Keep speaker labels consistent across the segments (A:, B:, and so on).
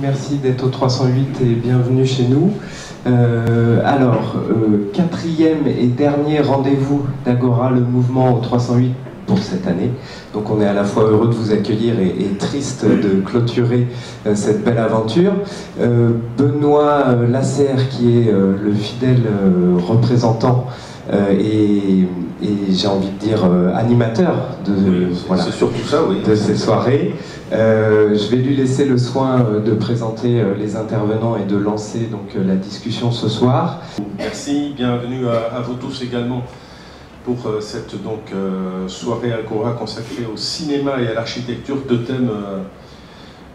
A: merci d'être au 308 et bienvenue chez nous. Euh, alors, euh, quatrième et dernier rendez-vous d'Agora, le mouvement au 308 pour cette année. Donc on est à la fois heureux de vous accueillir et, triste de clôturer euh, cette belle aventure. Benoît Lasserre, qui est le fidèle représentant et, j'ai envie de dire animateur de,
B: voilà, surtout ça, oui.
A: de ces soirées. Euh, je vais lui laisser le soin euh, de présenter euh, les intervenants et de lancer donc la discussion ce soir.
B: Merci, bienvenue à, vous tous également pour cette donc, soirée Agora consacrée au cinéma et à l'architecture, deux thèmes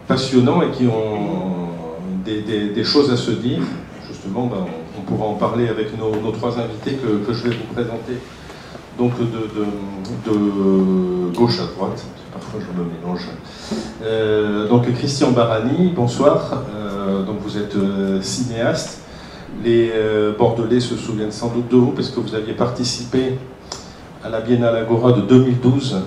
B: passionnants et qui ont des, choses à se dire. Justement, ben, pourra en parler avec nos, trois invités que, je vais vous présenter donc de, gauche à droite parfois je me mélange. Euh, donc Christian Barani, bonsoir. Euh, donc vous êtes euh, cinéaste. Les Bordelais se souviennent sans doute de vous parce que vous aviez participé à la Biennale Agora de 2012,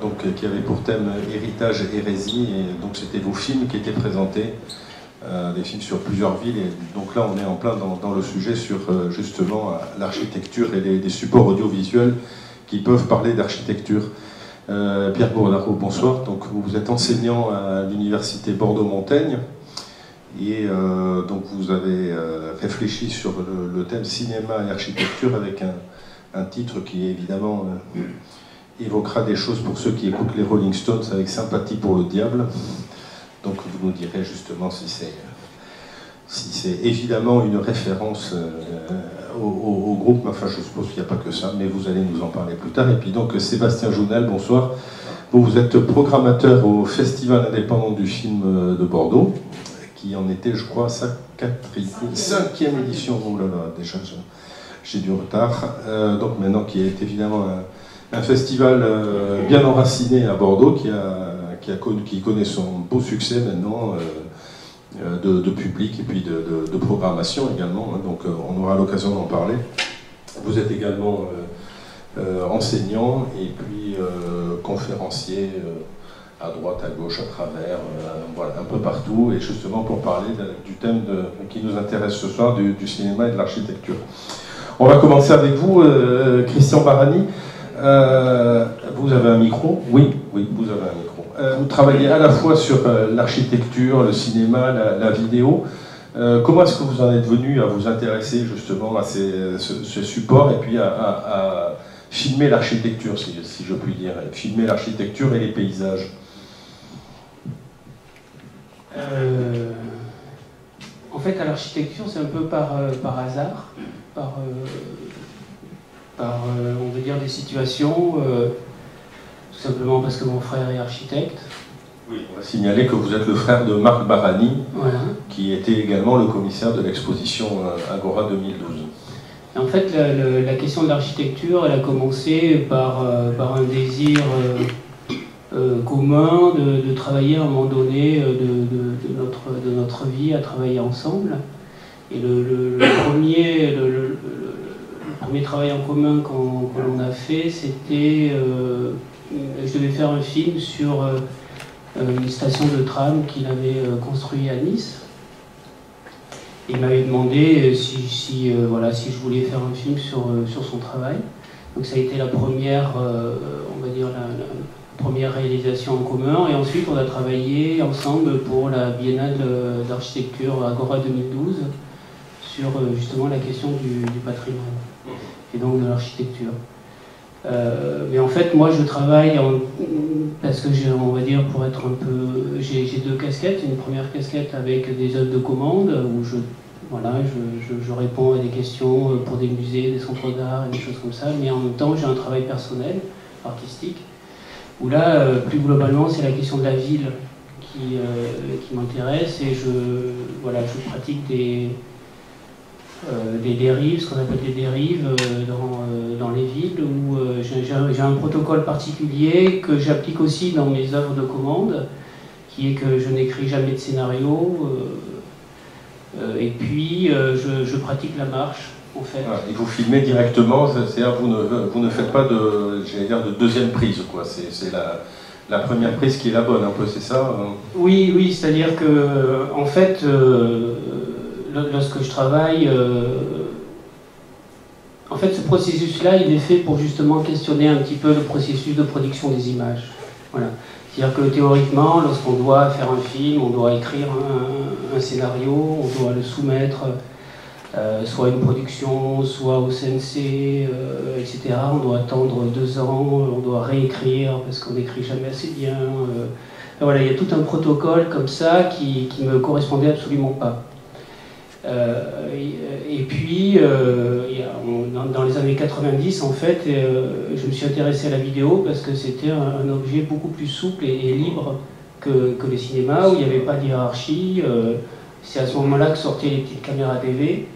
B: donc, qui avait pour thème héritage et hérésie. Et donc c'était vos films qui étaient présentés, des films sur plusieurs villes. Et donc là on est en plein dans, le sujet sur justement l'architecture et les, supports audiovisuels qui peuvent parler d'architecture. Euh, Pierre Bourdaro, bonsoir. Donc, vous êtes enseignant à l'université Bordeaux-Montaigne et euh, donc vous avez euh, réfléchi sur le, thème cinéma et architecture avec un, titre qui évidemment évoquera des choses pour ceux qui écoutent les Rolling Stones avec sympathie pour le diable. Donc vous nous direz justement si c'est évidemment une référence au, groupe, enfin je suppose qu'il n'y a pas que ça, mais vous allez nous en parler plus tard. Et puis donc Sébastien Jounel, bonsoir. Vous, êtes programmateur au Festival indépendant du film euh, de Bordeaux, qui en était, je crois, sa quatrième, cinquième édition. Oh là là, déjà j'ai du retard. Euh, donc maintenant qui est évidemment un, festival euh, bien enraciné à Bordeaux, qui, a, qui, connaît son beau succès maintenant. Euh, de, public et puis de, programmation également. Hein. donc euh, on aura l'occasion d'en parler. Vous êtes également euh, enseignant et puis conférencier à droite, à gauche, à travers, voilà, un peu partout, et justement pour parler du thème qui nous intéresse ce soir, du, cinéma et de l'architecture. On va commencer avec vous, Christian Barani. vous avez un micro? Oui, oui, vous avez un micro. Euh, vous travaillez à la fois sur euh, l'architecture, le cinéma, la, vidéo. Euh, comment est-ce que vous en êtes venu à vous intéresser justement à ces, ce, support et puis à, filmer l'architecture, si, je puis dire, filmer l'architecture et les paysages?
C: En fait, à l'architecture, c'est un peu par, hasard, par, par on va dire, des situations simplement parce que mon frère est architecte.
B: Oui, on va signaler que vous êtes le frère de Marc Barani, qui était également le commissaire de l'exposition euh, Agora 2012.
C: En fait, la, question de l'architecture, elle a commencé par, euh, par un désir euh, commun de, travailler à un moment donné de, notre, de notre vie, à travailler ensemble. Et le, premier, le, premier travail en commun qu'on a fait, c'était je devais faire un film sur euh, euh, une station de tram qu'il avait euh, construit à Nice. Il m'avait demandé si, voilà, si je voulais faire un film sur, sur son travail. Donc ça a été la première, on va dire, la, première réalisation en commun. Et ensuite, on a travaillé ensemble pour la Biennale d'architecture Agora 2012 sur justement la question du patrimoine et donc de l'architecture. Euh, mais en fait, moi, je travaille parce que j'ai, on va dire, pour être un peu, j'ai, deux casquettes. Une première casquette avec des œuvres de commande où je, voilà, je, réponds à des questions pour des musées, des centres d'art, des choses comme ça. Mais en même temps, j'ai un travail personnel, artistique, où là, euh, plus globalement, c'est la question de la ville qui, euh, qui m'intéresse et je, voilà, je pratique des euh, des dérives, ce qu'on appelle des dérives euh, euh, dans, les villes, où j'ai un protocole particulier que j'applique aussi dans mes œuvres de commande, qui est que je n'écris jamais de scénario, et puis je, pratique la marche. En fait.
B: et vous filmez directement, c'est-à-dire vous ne, vous ne faites pas de, dire, de deuxième prise, quoi. C'est la, la première prise qui est la bonne, un peu, c'est ça euh
C: Oui, oui, c'est-à-dire que, en fait, euh, lorsque je travaille, en fait, ce processus-là, il est fait pour justement questionner un petit peu le processus de production des images. Voilà. C'est-à-dire que théoriquement, lorsqu'on doit faire un film, on doit écrire un, scénario, on doit le soumettre euh, soit à une production, soit au CNC, euh, etc. On doit attendre deux ans, on doit réécrire parce qu'on n'écrit jamais assez bien. Euh. voilà, il y a tout un protocole comme ça qui ne me correspondait absolument pas. Et, puis, dans, les années 90, en fait, je me suis intéressé à la vidéo parce que c'était un, objet beaucoup plus souple et, libre que, que, les cinémas, où il n'y avait pas de hiérarchie. C'est à ce moment-là que sortaient les petites caméras DV.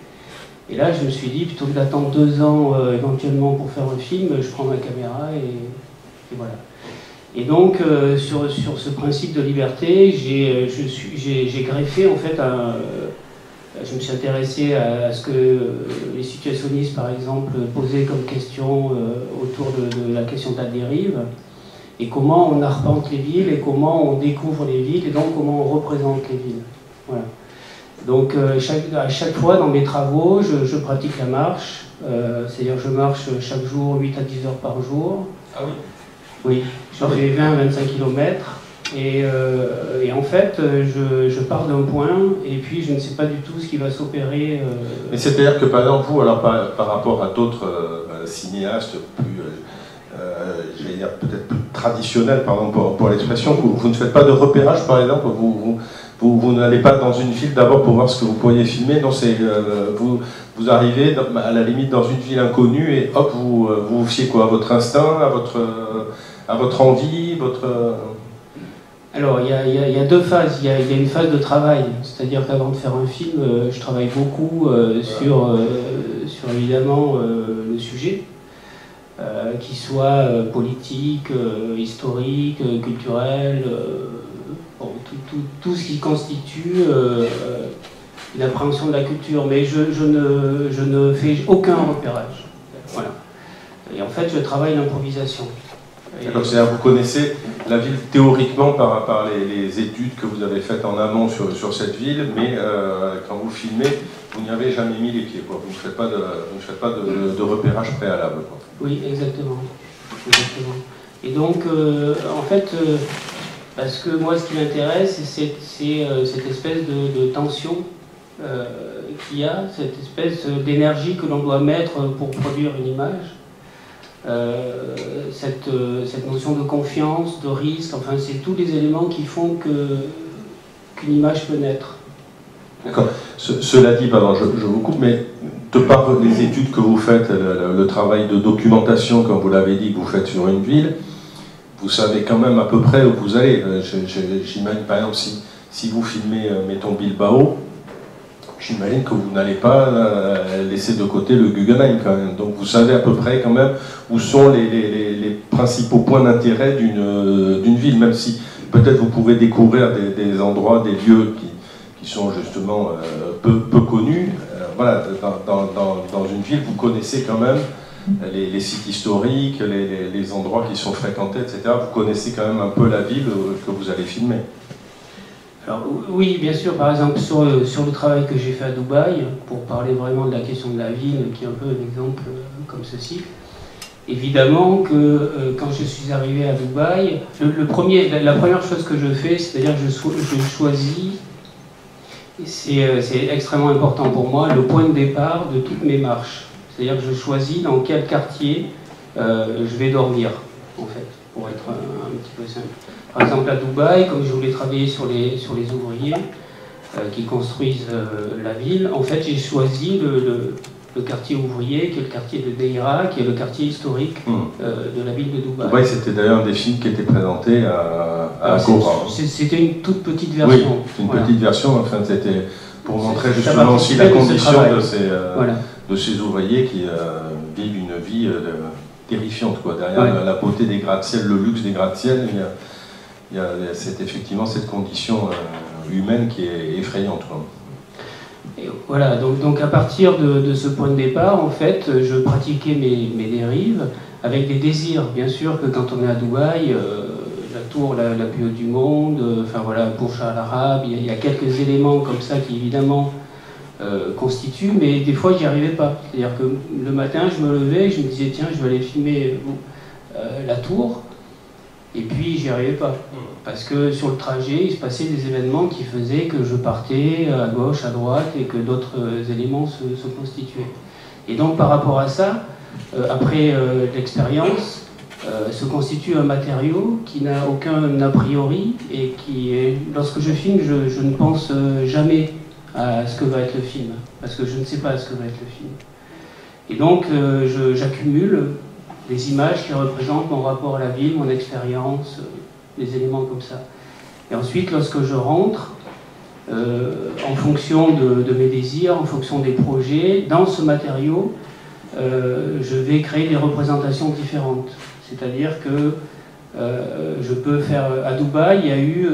C: Et là, je me suis dit, plutôt que d'attendre deux ans euh, éventuellement pour faire un film, je prends ma caméra et, voilà. Et donc, euh, sur, sur, ce principe de liberté, j'ai euh, greffé en fait un, je me suis intéressé à, ce que les situationnistes, par exemple, posaient comme question autour de, de, la question de la dérive, et comment on arpente les villes, et comment on découvre les villes, et donc comment on représente les villes. Voilà. Donc euh, à chaque fois dans mes travaux, je, pratique la marche, euh, c'est-à-dire je marche chaque jour 8 à 10 heures par jour.
B: Ah oui?
C: Oui, je fais 20 à 25 km. Et, en fait, je, pars d'un point et puis je ne sais pas du tout ce qui va s'opérer.
B: Euh. Mais c'est-à-dire que par exemple, vous, alors par, rapport à d'autres cinéastes plus, dire peut-être plus traditionnels, pardon pour, l'expression, vous, ne faites pas de repérage par exemple, vous vous, n'allez pas dans une ville d'abord pour voir ce que vous pourriez filmer, non, c'est euh, vous, vous arrivez à la limite dans une ville inconnue et hop, vous euh, vous, fiez quoi À votre instinct, à votre, à votre envie, votre...
C: Alors, il y, a, il y, a, deux phases. Il y a, il y a, une phase de travail, c'est-à-dire qu'avant de faire un film, euh, je travaille beaucoup sur, sur évidemment le sujet, qu'il soit politique, historique, culturel tout, ce qui constitue euh, euh, une appréhension de la culture, mais je, ne, je ne fais aucun repérage. Voilà. Et en fait, je travaille l'improvisation.
B: Vous connaissez la ville théoriquement par, par les, études que vous avez faites en amont sur, sur cette ville, mais euh, quand vous filmez, vous n'y avez jamais mis les pieds. Quoi. Vous ne faites pas de, vous ne faites pas de, repérage préalable.
C: Oui, exactement. exactement. Et donc, en fait, parce que moi, ce qui m'intéresse, c'est euh, cette espèce de, tension euh, qu'il y a, cette espèce d'énergie que l'on doit mettre pour produire une image. Euh, cette, notion de confiance, de risque, enfin, c'est tous les éléments qui font qu'une image peut naître.
B: D'accord. cela dit, pardon, je, vous coupe, mais de par les études que vous faites, le travail de documentation, comme vous l'avez dit, que vous faites sur une ville, vous savez quand même à peu près où vous allez. Euh, j'imagine par exemple si, si vous filmez, euh, mettons Bilbao, j'imagine que vous n'allez pas euh, laisser de côté le Guggenheim quand même. Donc vous savez à peu près quand même où sont les, principaux points d'intérêt d'une ville, même si peut-être vous pouvez découvrir des, endroits, des lieux qui, sont justement peu, peu, connus. voilà, dans, une ville, vous connaissez quand même les, sites historiques, les, endroits qui sont fréquentés, etc. Vous connaissez quand même un peu la ville euh, que vous allez filmer.
C: Alors, oui, bien sûr, par exemple, sur, sur le travail que j'ai fait à Dubaï, pour parler vraiment de la question de la ville, qui est un peu un exemple euh, comme ceci, évidemment que euh, quand je suis arrivé à Dubaï, le, premier, la, première chose que je fais, c'est-à-dire que je, choisis, c'est extrêmement important pour moi, le point de départ de toutes mes marches. C'est-à-dire que je choisis dans quel quartier euh, je vais dormir, en fait, pour être un, petit peu simple. Par exemple, à Dubaï, comme je voulais travailler sur les, sur les ouvriers euh, qui construisent euh, la ville, en fait, j'ai choisi le, quartier ouvrier, qui est le quartier de Deira, qui est le quartier historique hmm. de la ville de Dubaï.
B: Dubaï, c'était d'ailleurs un des films qui était présenté à, à ah,
C: C'était une toute petite version.
B: Oui, une petite version, enfin, c'était pour montrer justement aussi la condition de ces de ces ouvriers qui euh, vivent une vie euh, terrifiante. Quoi. Derrière la, beauté des gratte-ciel, le luxe des gratte-ciel, il y a, effectivement cette condition euh, humaine qui est effrayante.
C: voilà, donc, à partir de, ce point de départ, en fait, je pratiquais mes, dérives avec des désirs. Bien sûr que quand on est à Dubaï, la tour, la, plus haute du monde, enfin voilà, Burj Al Arab, il, y a quelques éléments comme ça qui évidemment constituent, mais des fois j'y arrivais pas. C'est-à-dire que le matin je me levais et je me disais tiens je vais aller filmer la tour, et puis j'y arrivais pas. Parce que sur le trajet, il se passait des événements qui faisaient que je partais à gauche, à droite et que d'autres euh, éléments se, constituaient. Et donc par rapport à ça, euh, après euh, l'expérience, se constitue un matériau qui n'a aucun a priori et qui, est, lorsque je filme, je, je, ne pense jamais à ce que va être le film, parce que je ne sais pas ce que va être le film. Et donc j'accumule des images qui représentent mon rapport à la ville, mon expérience, euh, des éléments comme ça. Et ensuite, lorsque je rentre, euh, en fonction de, mes désirs, en fonction des projets, dans ce matériau, euh, je vais créer des représentations différentes. C'est-à-dire que je peux faire... À Dubaï, il y a eu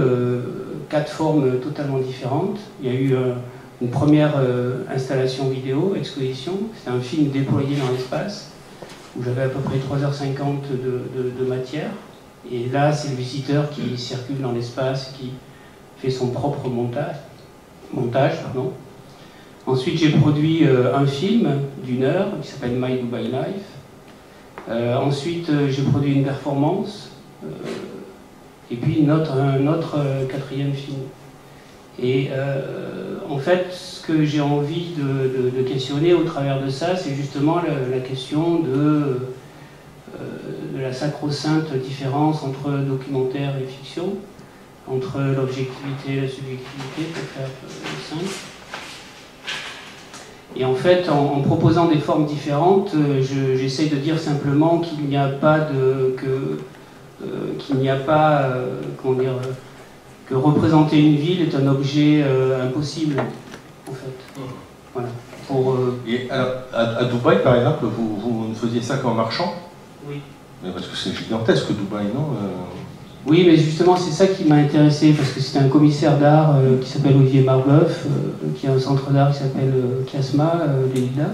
C: quatre formes totalement différentes. Il y a eu une première installation vidéo, exposition. C'est un film déployé dans l'espace où j'avais à peu près 3h50 de, matière. Et là, c'est le visiteur qui circule dans l'espace, qui fait son propre montage. montage pardon. Ensuite, j'ai produit euh, un film d'une heure qui s'appelle My Dubai Life. Euh, ensuite, euh, j'ai produit une performance. et puis une autre, un autre quatrième film. Et en fait, que j'ai envie de, questionner au travers de ça, c'est justement la, question de, euh, de la sacro-sainte différence entre documentaire et fiction, entre l'objectivité et la subjectivité, pour faire euh, simple. Et en fait, en, proposant des formes différentes, euh, j'essaie de dire simplement qu'il n'y a pas de. que, qu'il n'y a pas. que représenter une ville est un objet impossible, en fait. Voilà.
B: Pour, euh, Et alors, à, Dubaï, par exemple, vous, vous ne faisiez ça qu'en marchant?
C: Oui.
B: Mais parce que c'est gigantesque, Dubaï, non euh?
C: Oui, mais justement, c'est ça qui m'a intéressé, parce que c'était un commissaire d'art qui s'appelle Olivier Marbeuf, qui a un centre d'art qui s'appelle Kiasma, les Lilas,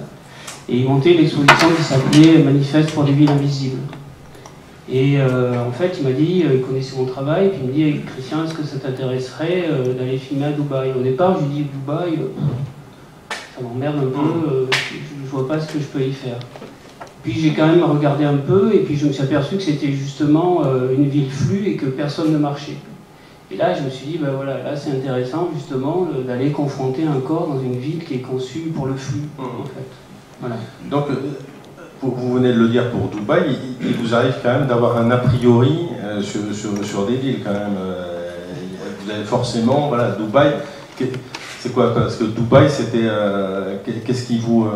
C: et il montait l'exposition qui s'appelait Manifeste pour des villes invisibles. Et euh, en fait, il m'a dit, euh, il connaissait mon travail, puis il me dit, Christian, est-ce que ça t'intéresserait euh, d'aller filmer à Dubaï? Au départ, je lui dis, Dubaï, ça m'emmerde un peu, je ne vois pas ce que je peux y faire. Puis j'ai quand même regardé un peu, et puis je me suis aperçu que c'était justement une ville flue et que personne ne marchait. Et là, je me suis dit, ben voilà, là c'est intéressant justement d'aller confronter un corps dans une ville qui est conçue pour le flux, en mmh. fait. Voilà.
B: Donc, vous venez de le dire pour Dubaï, il, vous arrive quand même d'avoir un a priori euh, sur, des villes quand même. Euh, vous avez forcément, voilà, Dubaï, c'est quoi Parce que Dubaï, c'était. Euh, qu'est-ce qui vous.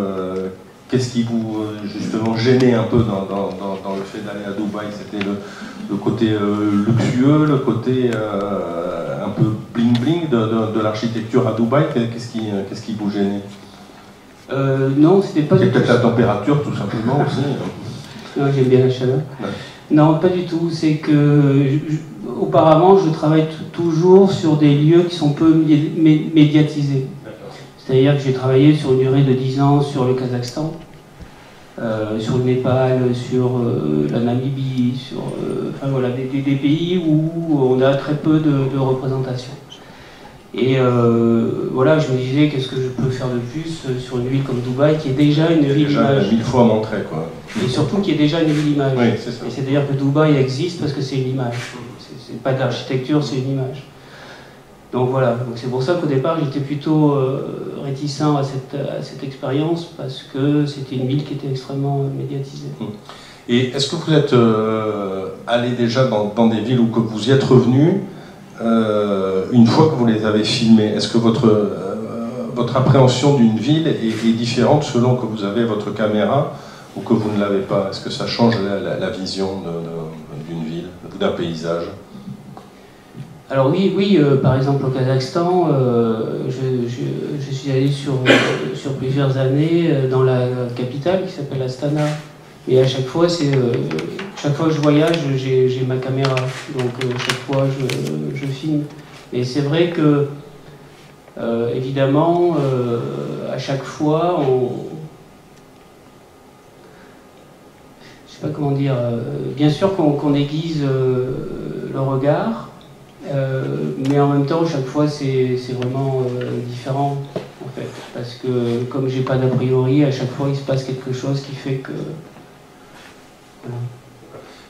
B: Qu'est-ce qui vous justement gênait un peu dans, le fait d'aller à Dubaï? C'était le, côté luxueux, le côté un peu bling-bling de, l'architecture à Dubaï? Qu'est-ce qui, qu'est-ce qui vous gênait?
C: Euh, non, c'était pas
B: C'est peut-être la température, tout simplement aussi.
C: non, j'aime bien la chaleur. Non, pas du tout. C'est que auparavant, je travaille toujours sur des lieux qui sont peu médiatisés. C'est-à-dire que j'ai travaillé sur une durée de 10 ans sur le Kazakhstan, euh, sur le Népal, sur euh, la Namibie, sur enfin, voilà, des, pays où on a très peu de représentation. Et euh, voilà, je me disais, qu'est-ce que je peux faire de plus euh, sur une ville comme Dubaï, qui est déjà une ville image.
B: mille fois montrée, quoi.
C: Et surtout qui est déjà une ville image.
B: Oui, c'est ça.
C: Et c'est-à-dire que Dubaï existe parce que c'est une image. C'est pas de l'architecture, c'est une image. Donc voilà, donc c'est pour ça qu'au départ j'étais plutôt euh, réticent à cette, à cette expérience parce que c'était une ville qui était extrêmement médiatisée. Hum.
B: Et est-ce que vous êtes allé déjà dans, dans, des villes où que vous y êtes revenu euh, une fois que vous les avez filmés, est-ce que votre, euh, votre appréhension d'une ville est, différente selon que vous avez votre caméra ou que vous ne l'avez pas? Est-ce que ça change la, vision d'une ville ou d'un paysage?
C: Alors oui, oui euh, par exemple au Kazakhstan, je, je, suis allé sur, sur plusieurs années dans la capitale qui s'appelle Astana. Et à chaque fois, c'est chaque fois que je voyage, j'ai ma caméra, donc euh, chaque fois je, filme. Et c'est vrai que, euh, évidemment, euh, à chaque fois, on. Je sais pas comment dire. bien sûr qu'on aiguise le regard, mais en même temps, chaque fois, c'est vraiment différent, en fait. Parce que comme j'ai pas d'a priori, à chaque fois, il se passe quelque chose qui fait que...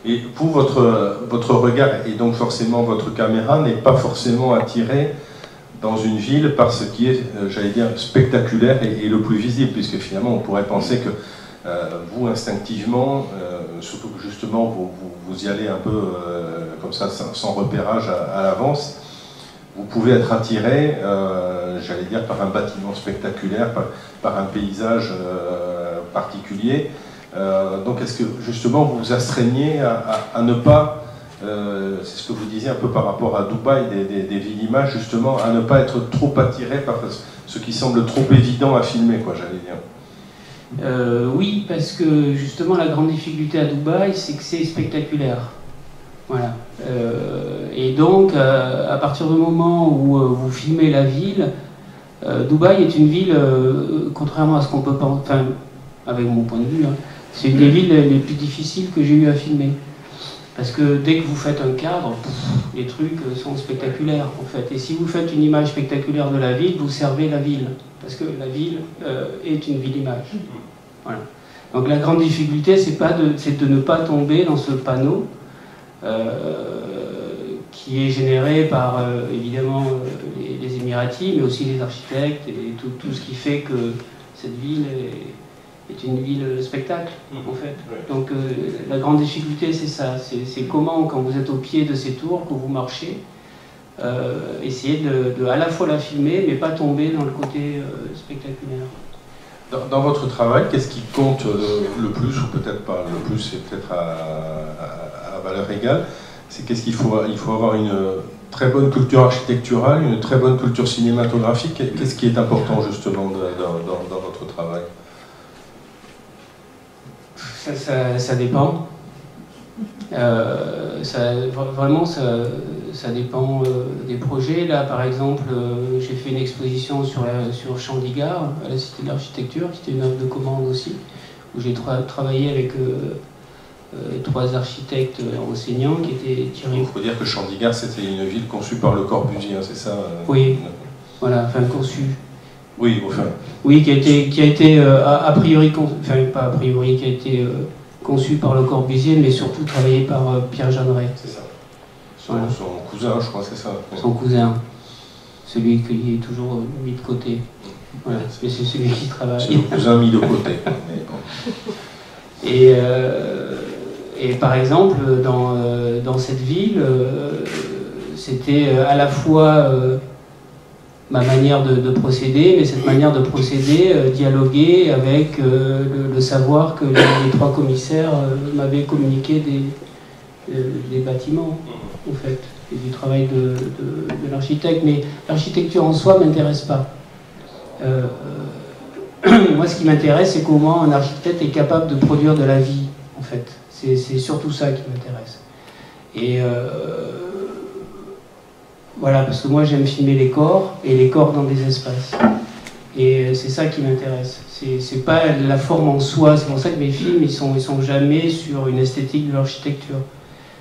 B: Et vous, votre, votre regard, et donc forcément votre caméra, n'est pas forcément attiré dans une ville par ce qui est, euh, j'allais dire, spectaculaire et, le plus visible, puisque finalement on pourrait penser que euh, vous, instinctivement, euh, surtout que justement vous, vous, y allez un peu comme ça, sans, repérage à, l'avance, vous pouvez être attiré, j'allais dire, par un bâtiment spectaculaire, par, un paysage particulier. Donc est-ce que justement vous vous astreignez à ne pas euh, c'est ce que vous disiez un peu par rapport à Dubaï, des, villes images, justement, à ne pas être trop attiré par ce qui semble trop évident à filmer, quoi, j'allais dire?
C: Euh, oui, parce que justement, la grande difficulté à Dubaï, c'est que c'est spectaculaire. Voilà. Euh, et donc, à partir du moment où vous filmez la ville, Dubaï est une ville, contrairement à ce qu'on peut penser, enfin, avec mon point de vue, hein, c'est une des villes les plus difficiles que j'ai eu à filmer. Parce que dès que vous faites un cadre, les trucs sont spectaculaires en fait. Et si vous faites une image spectaculaire de la ville, vous servez la ville. Parce que la ville euh, est une ville-image. Voilà. Donc la grande difficulté, c'est de, de ne pas tomber dans ce panneau euh, qui est généré par euh, évidemment les, Émiratis, mais aussi les architectes et tout ce qui fait que cette ville est est une ville spectacle, mhm. en fait. Donc euh, la grande difficulté, c'est ça. C'est comment, quand vous êtes au pied de ces tours, que vous marchez, euh, essayer de, à la fois la filmer, mais pas tomber dans le côté euh, spectaculaire.
B: Dans, votre travail, qu'est-ce qui compte le plus, ou peut-être pas le plus, c'est peut-être à, valeur égale C'est qu'est-ce qu'il faut Il faut avoir une très bonne culture architecturale, une très bonne culture cinématographique. Qu'est-ce qui est important justement dans votre travail?
C: Ça, dépend. Euh, ça, vraiment, ça, ça dépend euh, des projets. Là, par exemple, euh, j'ai fait une exposition sur, la, sur Chandigarh, à la Cité de l'Architecture, qui était une œuvre de commande aussi, où j'ai travaillé avec trois architectes enseignants qui étaient tirés.
B: Il faut dire que Chandigarh, c'était une ville conçue par le Corbusier, hein, c'est ça
C: Oui, voilà, enfin conçue.
B: Oui, enfin.
C: Oui, qui a été, qui a été euh, a, priori, enfin pas a priori, qui a été euh, conçu par Le Corbusier, mais surtout travaillé par euh, Pierre Jeanneret.
B: C'est ça. Son, cousin, je crois, c'est ça.
C: Son cousin, celui qui est toujours mis de côté. Voilà, c'est celui qui travaille.
B: C'est le cousin mis de côté.
C: et, et par exemple, dans, dans cette ville, c'était à la fois ma manière de, procéder, mais cette manière de procéder euh, dialoguer avec euh, le, savoir que les, trois commissaires euh, m'avaient communiqué des, des, bâtiments, en fait, et du travail de, l'architecte. Mais l'architecture en soi ne m'intéresse pas. moi, ce qui m'intéresse, c'est comment un architecte est capable de produire de la vie, en fait. C'est surtout ça qui m'intéresse. Et voilà, parce que moi j'aime filmer les corps et les corps dans des espaces. Et euh, c'est ça qui m'intéresse. C'est pas la forme en soi, c'est pour ça que mes films ils sont, sont jamais sur une esthétique de l'architecture.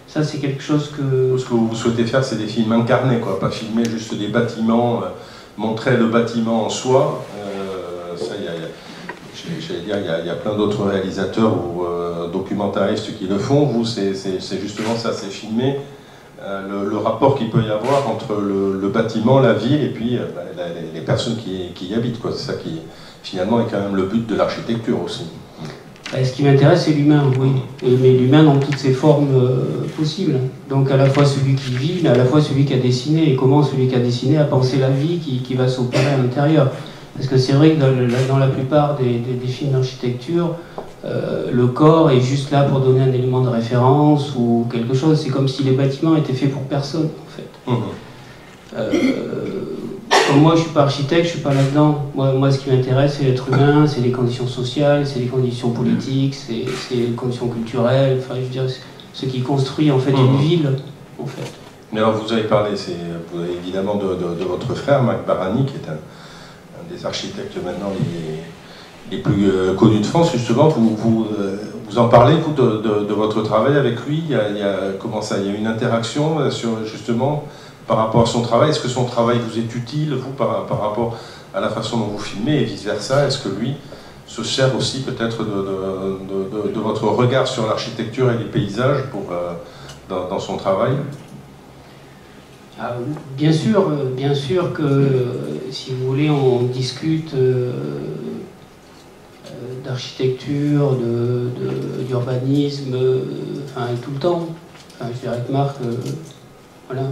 C: Ça c'est quelque chose que.
B: Ce que vous souhaitez faire, c'est des films incarnés, quoi, pas filmer juste des bâtiments, euh, montrer le bâtiment en soi. Euh, ça, il y a, dire, il y a, plein d'autres réalisateurs ou documentaristes qui le font. Vous, c'est justement ça, c'est filmer euh, le, rapport qu'il peut y avoir entre le, bâtiment, la ville et puis euh, bah, les, personnes qui, y habitent. C'est ça qui finalement est quand même le but de l'architecture aussi.
C: Bah, ce qui m'intéresse, c'est l'humain, oui. mais l'humain dans toutes ses formes euh, possibles. Donc à la fois celui qui vit, mais à la fois celui qui a dessiné. Et comment celui qui a dessiné a pensé la vie qui, va s'opérer à l'intérieur. Parce que c'est vrai que dans, la plupart des films d'architecture, euh, le corps est juste là pour donner un élément de référence ou quelque chose. C'est comme si les bâtiments étaient faits pour personne, en fait. Mmh. Euh, comme moi, je suis pas architecte, je suis pas là-dedans. Moi, ce qui m'intéresse, c'est l'être humain, c'est les conditions sociales, c'est les conditions politiques, c'est les conditions culturelles. Enfin, je veux dire, ce qui construit en fait une mmh. ville, en fait.
B: Mais alors, vous avez parlé, c'est évidemment de, votre frère, Marc Barani, qui est un, un des architectes maintenant les plus euh, connus de France, justement, vous, vous, euh, en parlez, vous, de, votre travail avec lui. Il y, a, comment ça, il y a une interaction sur, justement par rapport à son travail. Est-ce que son travail vous est utile, vous, par, par rapport à la façon dont vous filmez et vice-versa? Est-ce que lui se sert aussi peut-être de, votre regard sur l'architecture et les paysages pour, dans, son travail?
C: Ah, bien sûr, bien sûr que si vous voulez, on discute d'architecture, d'urbanisme, enfin tout le temps. Enfin, je dirais que Marc, voilà.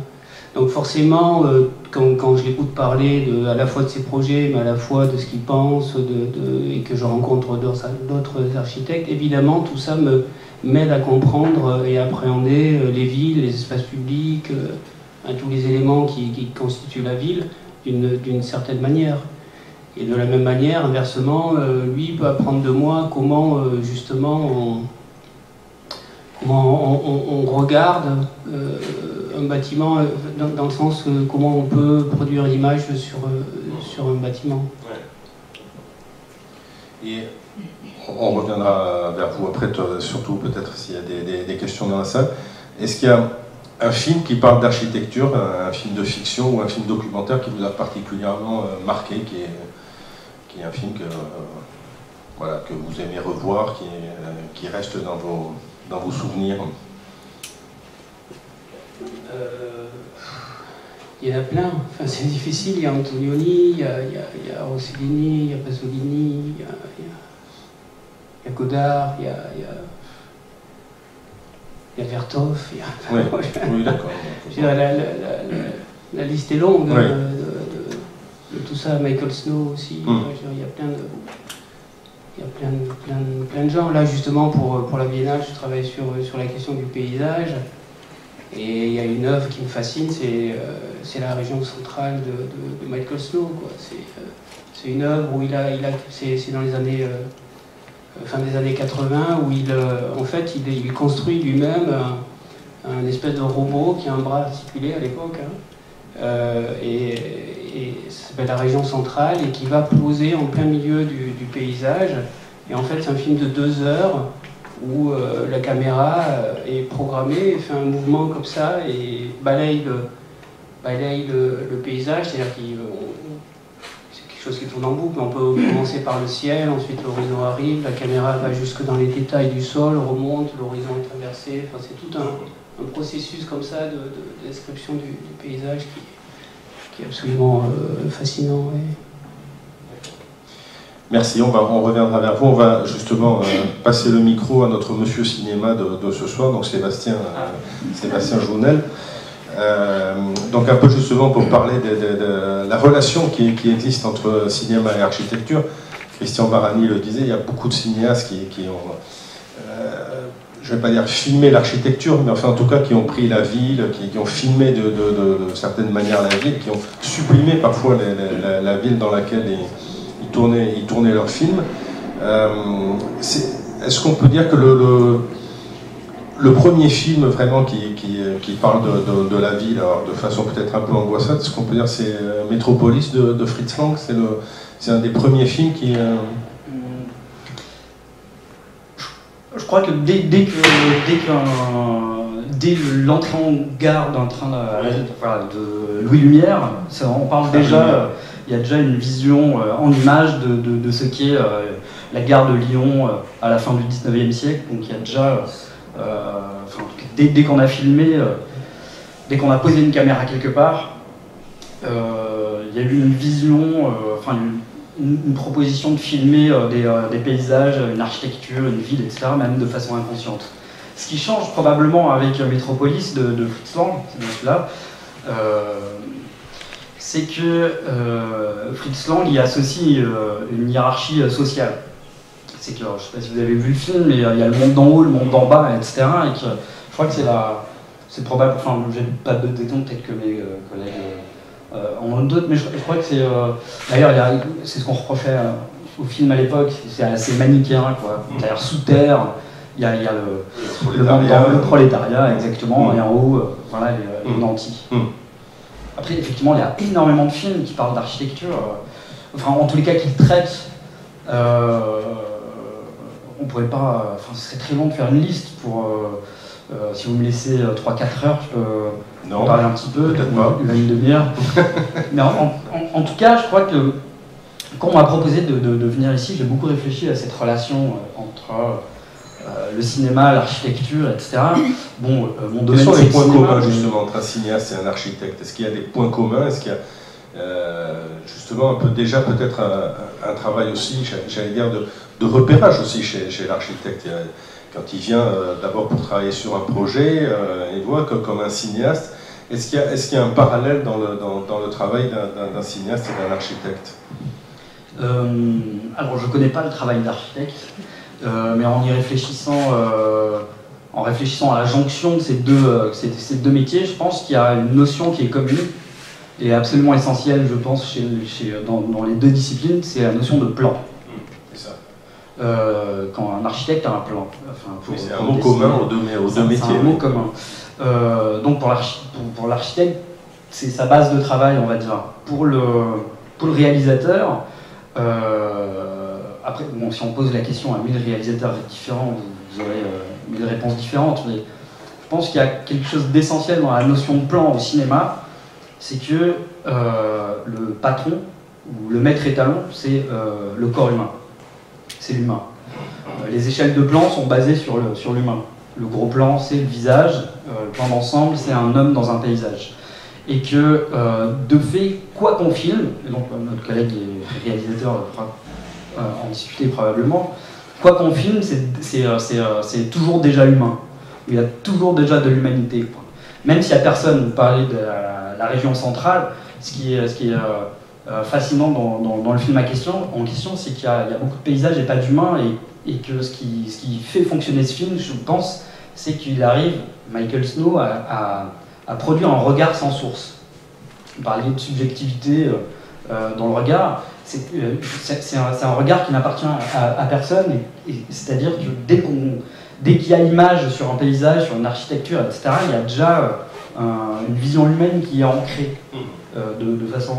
C: Donc forcément, quand, je l'écoute parler de, à la fois de ses projets, mais à la fois de ce qu'il pense, de, et que je rencontre d'autres architectes, évidemment, tout ça m'aide à comprendre et appréhender les villes, les espaces publics, tous les éléments qui, qui constituent la ville d'une certaine manière. Et de la même manière, inversement, euh, lui peut apprendre de moi comment euh, justement on, regarde euh, un bâtiment dans, le sens comment on peut produire une image sur, sur un bâtiment.
B: Et on reviendra vers vous après, surtout peut-être s'il y a des, des, questions dans la salle. Est-ce qu'il y a un film qui parle d'architecture, un, film de fiction ou un film documentaire qui vous a particulièrement marqué, qui est qui est un film que, voilà, que vous aimez revoir, qui, qui reste dans vos, dans vos souvenirs
C: euh, Il y en a plein, enfin, c'est difficile, il y a Antonioni, il y a, Rossellini, il y a Pasolini, il y a, Godard, il y a il y a Vertov, il y a...
B: oui, d'accord.
C: la, la, la, la, liste est longue. Hein, tout ça, Michael Snow aussi, hmm. il y a plein de... Il y a plein de, plein, de. Là, justement, pour, pour la Biennale, je travaille sur, sur la question du paysage. Et il y a une œuvre qui me fascine, c'est euh, la région centrale de, de, Michael Snow. Euh, c'est une œuvre où il a, il a c'est dans les années, euh, fin des années 80, où il, en fait, il, construit lui-même un, espèce de robot qui a un bras articulé à l'époque. Hein. et, et ça s'appelle La région centrale, et qui va poser en plein milieu du, paysage. Et en fait, c'est un film de deux heures où euh, la caméra euh, est programmée, fait un mouvement comme ça et balaye le, balaye le, paysage, c'est-à-dire que c'est quelque chose qui tourne en boucle. On peut commencer par le ciel, ensuite l'horizon arrive, la caméra va jusque dans les détails du sol, remonte, l'horizon est traversé. Enfin, c'est tout un, processus comme ça de, description du, du paysage qui, qui est absolument euh, fascinant.
B: Merci, on, va, on reviendra vers vous. On va justement euh, passer le micro à notre monsieur cinéma de, ce soir, donc Sébastien, euh, Sébastien Jounel. donc un peu justement pour parler de, la relation qui, existe entre cinéma et architecture. Christian Barani le disait, il y a beaucoup de cinéastes qui, ont je ne vais pas dire filmer l'architecture, mais enfin en tout cas qui ont pris la ville, qui, ont filmé de, de, certaine manière la ville, qui ont sublimé parfois la, ville dans laquelle ils, tournaient, ils tournaient leurs films. Euh, est-ce qu'on peut dire que le, premier film vraiment qui, qui, parle de, la ville, de façon peut-être un peu angoissante, est-ce qu'on peut dire c'est euh, Métropolis de, Fritz Lang. C'est un des premiers films qui... Euh,
D: je crois que dès, dès que dès, l'entrée en gare d'un train de, Louis Lumière, on parle déjà, il y a déjà une vision euh, en image de, ce qu'est euh, la gare de Lyon euh, à la fin du 19e siècle. Donc il y a déjà, dès, qu'on a filmé, dès qu'on a posé une caméra quelque part, il y a eu une vision, enfin une, proposition de filmer euh, euh, des, paysages, une architecture, une ville, etc., même de façon inconsciente. Ce qui change probablement avec Metropolis de, de Fritz Lang, là, euh, c'est que Fritz Lang y associe une hiérarchie sociale. C'est que, je ne sais pas si vous avez vu le film, mais il y a le monde d'en haut, le monde d'en bas, etc. Et que, je crois que c'est la, c'est probable, enfin, j'ai pas de détails, peut-être que mes collègues euh, en d'autres, mais je, crois que c'est. Euh, d'ailleurs, c'est ce qu'on reprochait euh, au film à l'époque, c'est assez manichéen, quoi. D'ailleurs, sous terre, il y a, le, le, prolétariat, exactement, mm. et en haut, voilà, les, mm. nantis. Mm. Après, effectivement, il y a énormément de films qui parlent d'architecture, enfin, en tous les cas, qui traitent. On pourrait pas. Enfin, ce serait très long de faire une liste pour. si vous me laissez 3-4 heures, je peux en parler un petit peu,
B: peut-être pas.
D: une demi-heure. Mais en, tout cas, je crois que quand on m'a proposé de, venir ici, j'ai beaucoup réfléchi à cette relation entre euh, le cinéma, l'architecture, etc.
B: Bon, euh, mon domaine. Quels sont les points communs justement entre un cinéaste et un architecte? Est-ce qu'il y a des points communs? Est-ce qu'il y a euh, justement un peu déjà peut-être un, travail aussi, j'allais dire, de, repérage aussi chez, l'architecte Quand il vient d'abord pour travailler sur un projet, il voit comme un cinéaste. Est-ce qu'il y, a un parallèle dans le, travail d'un cinéaste et d'un architecte?
D: Alors, je ne connais pas le travail d'architecte. Euh, mais en y réfléchissant, euh, en réfléchissant à la jonction de ces deux, euh, ces, deux métiers, je pense qu'il y a une notion qui est commune et absolument essentielle, je pense, chez, dans, les deux disciplines, c'est la notion de plan. Ça. quand un architecte a un plan.
B: c'est un mot commun aux deux, aux métiers. C'est
D: un mot commun. donc pour l'architecte, c'est sa base de travail, on va dire. Pour le, pour le réalisateur, après, bon, si on pose la question à mille réalisateurs différents, vous, aurez euh, mille réponses différentes, mais je pense qu'il y a quelque chose d'essentiel dans la notion de plan au cinéma, c'est que euh, le patron ou le maître étalon, c'est euh, le corps humain, c'est l'humain. les échelles de plan sont basées sur l'humain. Sur le gros plan, c'est le visage, le plan d'ensemble, c'est un homme dans un paysage et que de fait, quoi qu'on filme, et donc notre collègue réalisateur euh, en discuter probablement. Quoi qu'on filme, euh, euh, c'est toujours déjà humain. Il y a toujours déjà de l'humanité. Même s'il n'y a personne, vous parlez de la, région centrale, ce qui est, ce qui est fascinant dans, le film en question, en question c'est qu'il y, a beaucoup de paysages et pas d'humains, et, que ce qui, ce qui, fait fonctionner ce film, je pense, c'est qu'il arrive, Michael Snow, à, à, produire un regard sans source. Vous parliez de subjectivité dans le regard. Euh, c'est un, regard qui n'appartient à, personne, c'est-à-dire que dès qu'il y a l'image sur un paysage, sur une architecture, etc., il y a déjà euh, une vision humaine qui est ancrée mmh. euh, de, façon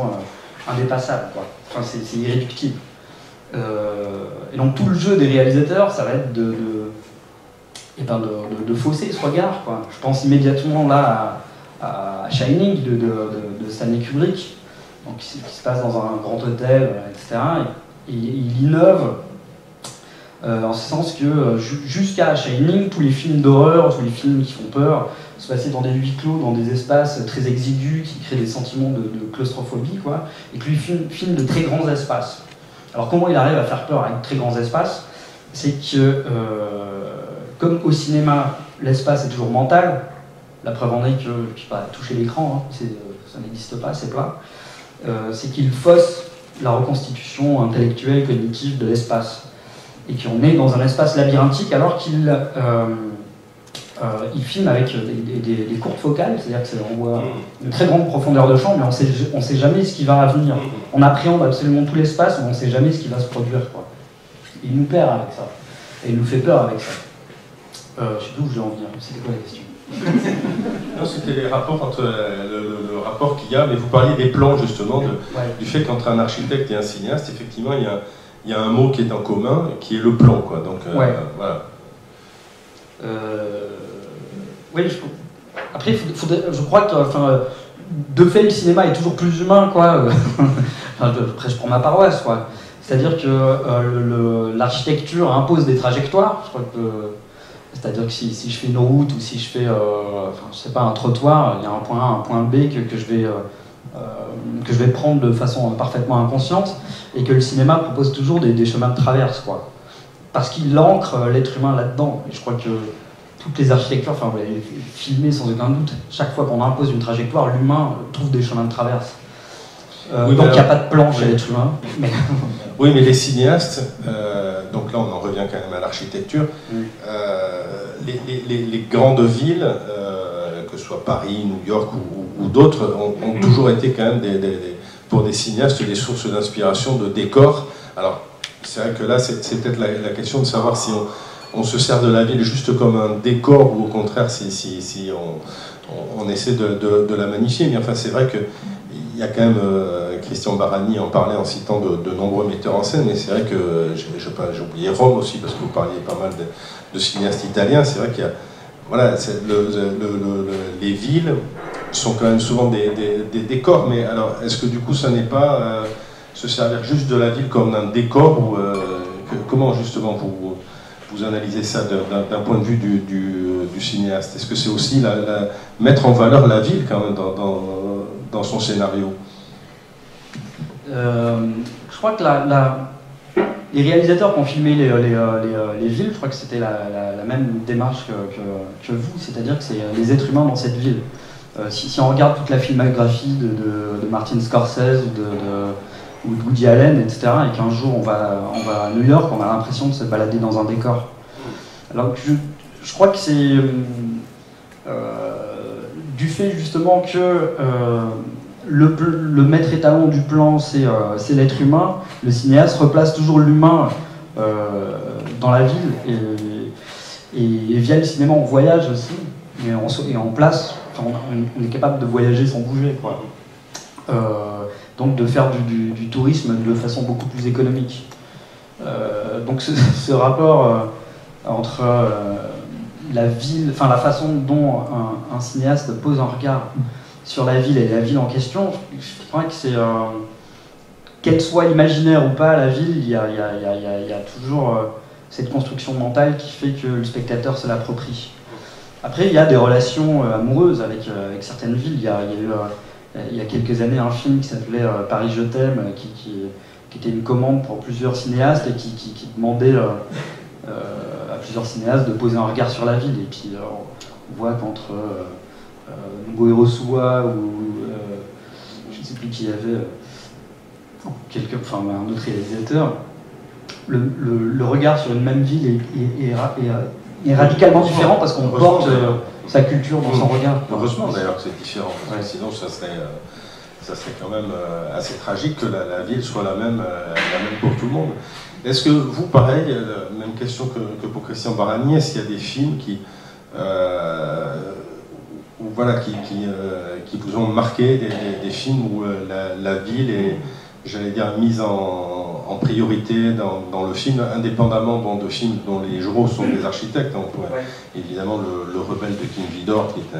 D: indépassable. Enfin, c'est irréductible. et donc tout le jeu des réalisateurs, ça va être de, eh ben de, fausser ce regard. Je pense immédiatement là à, Shining de, Stanley Kubrick, donc, qui, se passe dans un grand hôtel, euh, etc. Et, il innove euh, en ce sens que euh, jusqu'à Shining, tous les films d'horreur, tous les films qui font peur, se passaient dans des huis clos, dans des espaces très exigus qui créent des sentiments de, claustrophobie, quoi, et que lui filme, de très grands espaces. Alors comment il arrive à faire peur avec de très grands espaces? C'est que, comme au cinéma, l'espace est toujours mental, la preuve en est que, je sais pas, toucher l'écran, hein, ça n'existe pas, c'est plat. Euh, c'est qu'il fausse la reconstitution intellectuelle, cognitive de l'espace. Et qu'on est dans un espace labyrinthique alors qu'il euh, euh, il filme avec des, courtes focales, c'est-à-dire qu'on voit une très grande profondeur de champ, mais on ne sait jamais ce qui va venir. On appréhende absolument tout l'espace, mais on ne sait jamais ce qui va se produire. Il nous perd avec ça. Et il nous fait peur avec ça. je sais plus où je vais en venir. C'était quoi la question?
B: Non, c'était les rapports entre le, rapport qu'il y a, mais vous parliez des plans justement, du fait qu'entre un architecte et un cinéaste, effectivement, il y, a, il y, un mot qui est en commun, qui est le plan, quoi. Donc euh, voilà.
D: Euh, oui, je, après, je crois que, enfin, de fait, le cinéma est toujours plus humain, quoi. après, je prends ma paroisse, quoi. C'est-à-dire que euh, l'architecture impose des trajectoires. Je crois que c'est-à-dire que si, je fais une route ou si je fais, euh, enfin, je sais pas, un trottoir, il y a un point A, un point B que, je vais, euh, euh, que je vais prendre de façon parfaitement inconsciente, et que le cinéma propose toujours des, chemins de traverse, quoi. Parce qu'il ancre l'être humain là-dedans. Et je crois que toutes les architectures, enfin, filmées sans aucun doute, chaque fois qu'on impose une trajectoire, l'humain trouve des chemins de traverse. donc il n'y a pas de plan chez l'être humain.
B: Oui, mais les cinéastes, donc là on en revient quand même à l'architecture, les, grandes villes, euh, soit Paris, New York ou, d'autres, ont, toujours été quand même, des, pour des cinéastes, des sources d'inspiration, de décors. Alors, c'est vrai que là, c'est peut-être la, question de savoir si on, se sert de la ville juste comme un décor ou au contraire si, si, on, essaie de, la magnifier. Mais enfin, c'est vrai qu'il y a quand même, Christian Barani en parlait en citant de, nombreux metteurs en scène, mais c'est vrai que j'ai oublié Rome aussi, parce que vous parliez pas mal de, cinéastes italiens, c'est vrai qu'il y a, voilà, les villes sont quand même souvent des, décors, mais alors est-ce que du coup ça n'est pas se servir juste de la ville comme un décor ou comment justement vous, analysez ça d'un point de vue du, cinéaste? Est-ce que c'est aussi mettre en valeur la ville quand même dans, son scénario?
D: Euh, Je crois que la, les réalisateurs qui ont filmé les, les, villes, je crois que c'était la, même démarche que, que, vous, c'est-à-dire que c'est les êtres humains dans cette ville. Euh, si, on regarde toute la filmographie de, Martin Scorsese ou de Woody Allen, etc. Et qu'un jour on va, on va à New York, on a l'impression de se balader dans un décor. Alors je, je crois que c'est euh, euh, du fait justement que euh, le, maître étalon du plan c'est l'être humain, le cinéaste replace toujours l'humain dans la ville et, via le cinéma on voyage aussi et on, et on place, on, est capable de voyager sans bouger. Quoi donc de faire du, tourisme de façon beaucoup plus économique. Euh, donc ce, rapport euh, entre euh, la ville, enfin la façon dont un, cinéaste pose un regard sur la ville et la ville en question, je crois que c'est qu'elle soit imaginaire ou pas, la ville, il y a, toujours cette construction mentale qui fait que le spectateur se l'approprie. Après, il y a des relations amoureuses avec, avec certaines villes. Il y a, eu il y a quelques années un film qui s'appelait euh, Paris je t'aime, euh, qui, était une commande pour plusieurs cinéastes et qui, demandait euh, à plusieurs cinéastes de poser un regard sur la ville. Et puis on voit qu'entre Ngo Hirosuwa ou je ne sais plus qui y avait, quelques, enfin, un autre réalisateur, le, regard sur une même ville est, radicalement différent parce qu'on porte sa culture dans son regard.
B: Heureusement d'ailleurs que c'est différent, sinon ça serait, euh, ça serait quand même euh, assez tragique que la, ville soit la même, euh, la même pour tout le monde. Est-ce que vous, pareil, même question que, pour Christian Barani, est-ce qu'il y a des films qui, voilà, qui, qui, vous ont marqué, des, films où la, ville est, j'allais dire, mise en, priorité dans, le film, indépendamment de films dont les héros sont des architectes. Évidemment, le, Rebelle de King Vidor, qui est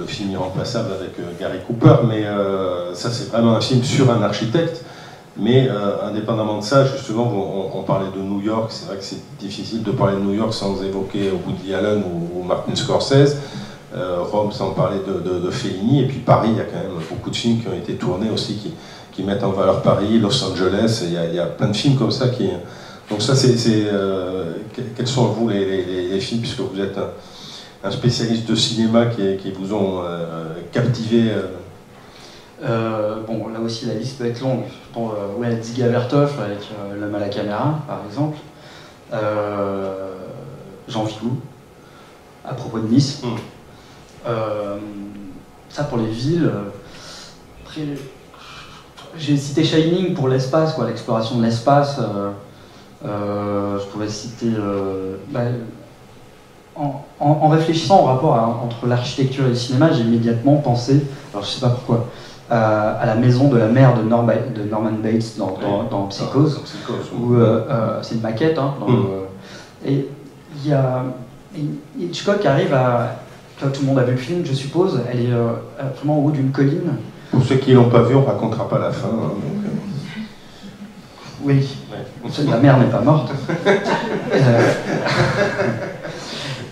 B: le, film irremplaçable avec euh, Gary Cooper, mais euh, ça c'est vraiment un film sur un architecte. Mais euh, indépendamment de ça, justement, on, parlait de New York, c'est vrai que c'est difficile de parler de New York sans évoquer Woody Allen ou, Martin Scorsese. Rome sans parler de, de, Fellini, et puis Paris, il y a quand même beaucoup de films qui ont été tournés aussi qui, qui mettent en valeur Paris, Los Angeles, il y, a, plein de films comme ça qui... Donc ça, c'est... Euh, quels sont, vous, les, films, puisque vous êtes un, spécialiste de cinéma qui, qui vous ont euh, captivé
D: euh? Bon, là aussi la liste peut être longue. Bon, ouais, Dziga Vertov avec L'homme à la caméra, par exemple. Jean Vigo, à propos de Nice. Hmm. Ça pour les villes. Après, j'ai cité Shining pour l'espace, quoi, l'exploration de l'espace. Euh, euh, je pourrais citer. Euh, bah, en, réfléchissant au rapport entre l'architecture et le cinéma, j'ai immédiatement pensé, alors je sais pas pourquoi, à la maison de la mère de, de Norman Bates dans, dans, Psychose, où c'est une maquette. Hein, hmm. et il y a Hitchcock arrive à. Tout le monde a vu le film, je suppose. Elle est vraiment au haut d'une colline
B: pour ceux qui ne l'ont pas vu, on ne racontera pas la fin. Hein, euh.
D: Oui, la mère n'est pas morte.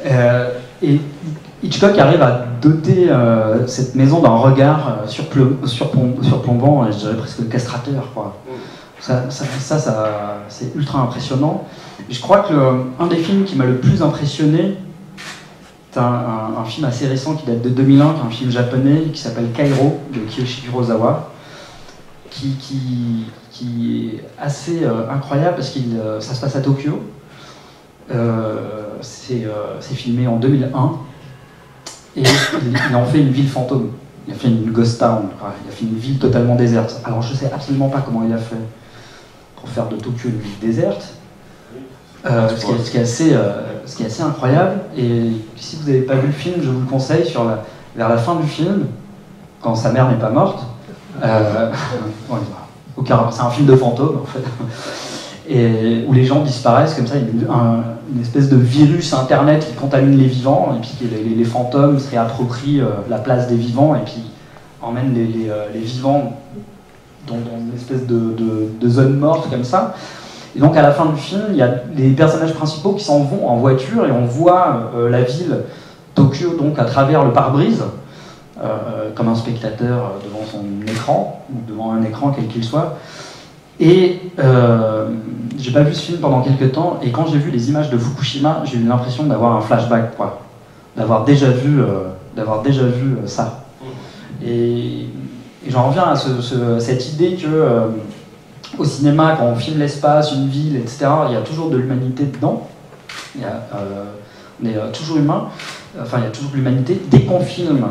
D: Euh, euh, et Hitchcock arrive à doter cette maison d'un regard surplombant, je dirais presque castrateur. Quoi. Ça, ça, ça, c'est ultra impressionnant. je crois que un des films qui m'a le plus impressionné, c'est un, film assez récent qui date de 2001, un film japonais qui s'appelle Kairo de Kiyoshi Kurosawa, qui, qui, est assez euh, incroyable parce que euh, ça se passe à Tokyo. Euh, c'est filmé en 2001 et il, en fait une ville fantôme. Il a fait une ghost town, il a fait une ville totalement déserte. Alors je sais absolument pas comment il a fait pour faire de Tokyo une ville déserte, ce, qui est, assez, ce, qui est, assez, incroyable. Et si vous n'avez pas vu le film, je vous le conseille vers la fin du film, quand sa mère n'est pas morte, c'est un film de fantôme en fait. Où les gens disparaissent comme ça, il y a une, espèce de virus internet qui contamine les vivants, et puis les, fantômes se réapproprient la place des vivants, et puis emmènent les, vivants dans, une espèce de, zone morte comme ça. Et donc à la fin du film, il y a des personnages principaux qui s'en vont en voiture et on voit euh, la ville Tokyo donc à travers le pare-brise, euh, comme un spectateur devant son écran ou devant un écran quel qu'il soit. Et euh, j'ai pas vu ce film pendant quelques temps et quand j'ai vu les images de Fukushima, j'ai eu l'impression d'avoir un flashback, quoi, d'avoir déjà vu, d'avoir déjà vu ça. Et, j'en reviens à cette idée que au cinéma, quand on filme l'espace, une ville, etc., il y a toujours de l'humanité dedans. Y a, euh, on est euh, toujours humain. Enfin, il y a toujours de l'humanité. Dès qu'on filme,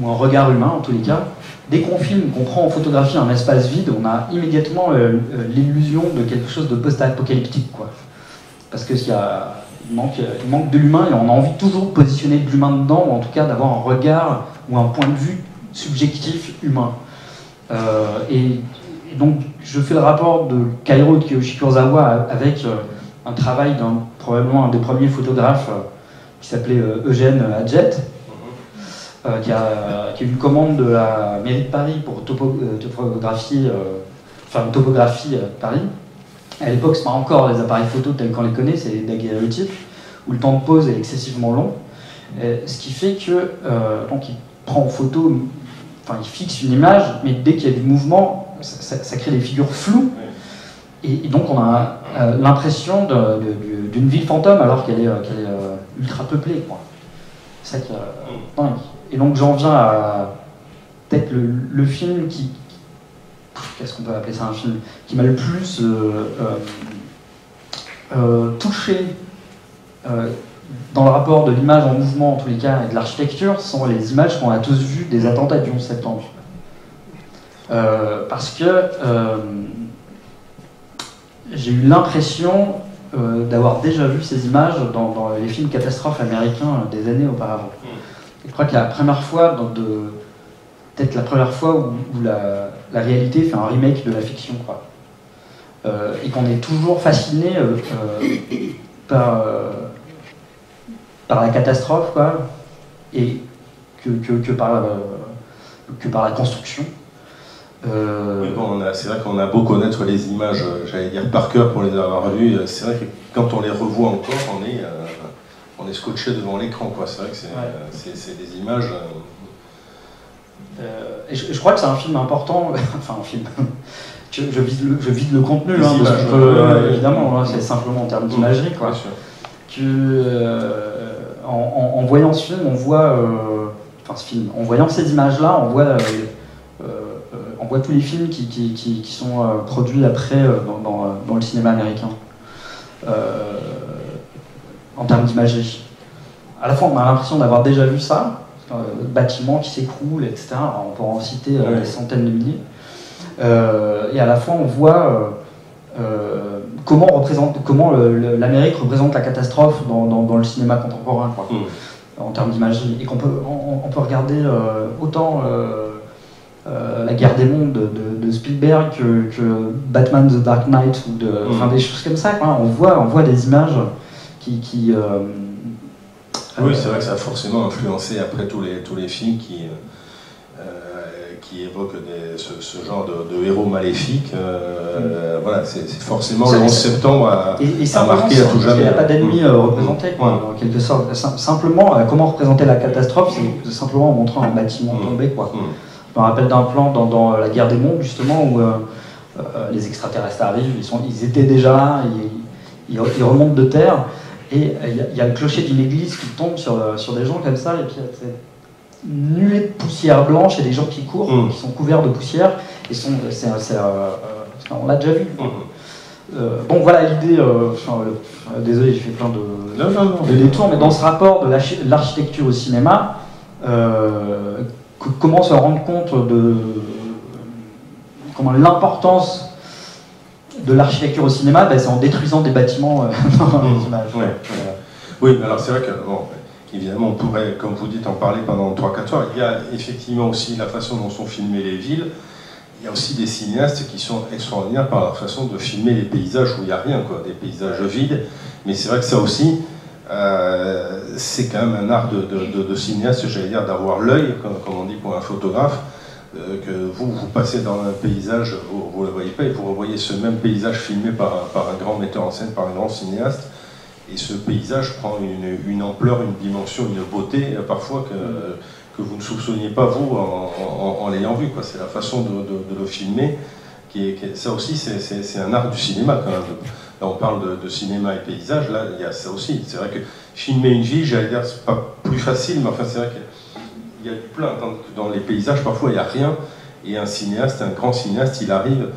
D: ou un regard humain en tous les cas, dès qu'on filme, qu'on prend en photographie un espace vide, on a immédiatement euh, l'illusion de quelque chose de post-apocalyptique. Quoi. Parce il manque, il manque de l'humain et on a envie toujours de positionner de l'humain dedans, ou en tout cas d'avoir un regard ou un point de vue subjectif humain. et donc, je fais le rapport de Kairo de Kiyoshi Kurosawa avec euh, un travail d'un probablement un des premiers photographes euh, qui s'appelait euh, Eugène Adjet, qui, a, qui, a, une commande de la mairie de Paris pour topographier, enfin, topographie Paris. À l'époque, ce pas encore les appareils photo tels qu'on les connaît, c'est des daguerréotypes, où le temps de pause est excessivement long. ce qui fait que, donc, il prend en photo, enfin, il fixe une image, mais dès qu'il y a du mouvement, ça, crée des figures floues. Et, donc on a euh, l'impression d'une ville fantôme alors qu'elle est, euh, euh, ultra peuplée. C'est ça qui Et donc j'en viens à peut-être le, film qui. Qu'est-ce qu'on peut appeler ça un film Qui m'a le plus touché dans le rapport de l'image en mouvement en tous les cas et de l'architecture sont les images qu'on a tous vues des attentats du 11 septembre. Euh, parce que euh, j'ai eu l'impression euh, d'avoir déjà vu ces images dans, les films catastrophes américains des années auparavant. Mm. je crois que la première fois, peut-être la première fois où, la, réalité fait un remake de la fiction, quoi. et qu'on est toujours fasciné par, par la catastrophe, quoi, et que, que, par, que par la construction.
B: Euh... bon, c'est vrai qu'on a beau connaître les images, euh, j'allais dire par cœur pour les avoir vues, euh, c'est vrai que quand on les revoit encore, on est, euh, on est scotché devant l'écran. C'est vrai que c'est des images.
D: et je, crois que c'est un film important, enfin un film. je, vide le, je, vide le, contenu, hein, évidemment, c'est simplement en termes mmh, d'imagerie. Quoi. Que, en, en, voyant ce film, on voit. enfin, ce film, en voyant ces images-là, on voit voit tous les films qui, qui, sont euh, produits après euh, dans, euh, dans, le cinéma américain, en termes d'imagerie. À la fois, on a l'impression d'avoir déjà vu ça, bâtiments qui s'écroulent, etc. on peut en citer des centaines de milliers. et à la fois, on voit comment, représente, comment l'Amérique représente la catastrophe dans, dans, le cinéma contemporain, quoi, mm. en termes d'imagerie. Et qu'on peut, on, peut regarder autant euh, la guerre des mondes de, Spielberg que, Batman The Dark Knight ou de, mm. des choses comme ça. On, voit, on voit des images qui. qui euh,
B: oui, c'est vrai que ça a forcément influencé après tous les, tous les films qui, euh, qui évoquent ce, genre de, héros maléfiques. Mm. Voilà, c'est forcément le 11 septembre à,
D: et, marqué à tout jamais. Il n'y a pas d'ennemis mm. représentés, en quelque sorte. Simplement, comment représenter la catastrophe C'est simplement en montrant un bâtiment tombé. Quoi. Je me rappelle d'un plan dans, La guerre des mondes, justement, où euh, euh, les extraterrestres arrivent, ils, sont, ils étaient déjà là, ils, remontent de terre, et il y, a le clocher d'une église qui tombe sur, euh, sur des gens comme ça, et puis il y a une nuée de poussière blanche et des gens qui courent, mmh. qui sont couverts de poussière, et sont, on l'a déjà vu. Mmh. bon, voilà l'idée. désolé, j'ai fait plein de, détours, mais dans ce rapport de l'architecture au cinéma, comment se rendre compte de comment l'importance de l'architecture au cinéma, ben, c'est en détruisant des bâtiments euh, dans les
B: images. Oui, alors c'est vrai que évidemment, on pourrait, comme vous dites, en parler pendant 3-4 heures. Il y a effectivement aussi la façon dont sont filmées les villes. Il y a aussi des cinéastes qui sont extraordinaires par leur façon de filmer les paysages où il n'y a rien, quoi, des paysages vides. Mais c'est vrai que ça aussi, euh, c'est quand même un art de, cinéaste, j'allais dire, d'avoir l'œil, comme, on dit pour un photographe, euh, que vous, vous passez dans un paysage, vous ne le voyez pas, et vous revoyez ce même paysage filmé par, par, un grand metteur en scène, par un grand cinéaste, et ce paysage prend une, ampleur, une dimension, une beauté, euh, parfois que, que vous ne soupçonniez pas, vous, en, l'ayant vu. C'est la façon de, le filmer, qui est, ça aussi, c'est un art du cinéma, quand même. Là, on parle de, cinéma et paysage, là, il y a ça aussi. C'est vrai que une ville, j'allais dire, c'est pas plus facile, mais enfin, c'est vrai qu'il y a du plein. Dans les paysages, parfois, il n'y a rien. Et un cinéaste, un grand cinéaste, il arrive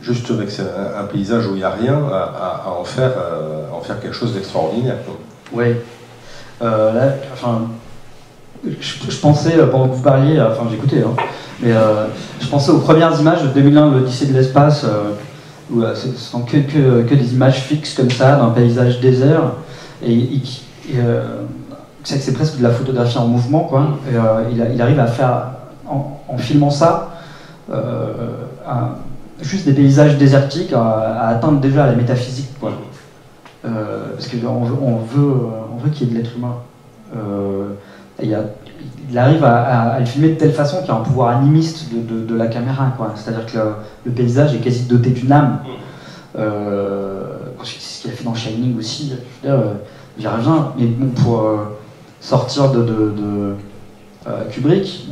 B: juste avec un, paysage où il n'y a rien, à, en, faire, euh, en faire quelque chose d'extraordinaire.
D: Oui. Euh, enfin, je, pensais, euh, pendant que vous parliez, enfin j'écoutais, hein, mais je pensais aux premières images de 2001, l'Odyssée de l'espace, où ce sont que, des images fixes comme ça, d'un paysage désert, et, c'est presque de la photographie en mouvement, quoi. Et, il, arrive à faire, en, filmant ça, juste des paysages désertiques à, atteindre déjà la métaphysique. Euh, parce qu'on on veut, qu'il y ait de l'être humain. Euh, il, arrive à, le filmer de telle façon qu'il y a un pouvoir animiste de, la caméra. C'est-à-dire que le, paysage est quasi doté d'une âme. Euh, c'est ce qu'il a fait dans Shining aussi. J'y reviens. Mais bon, pour sortir de, Kubrick,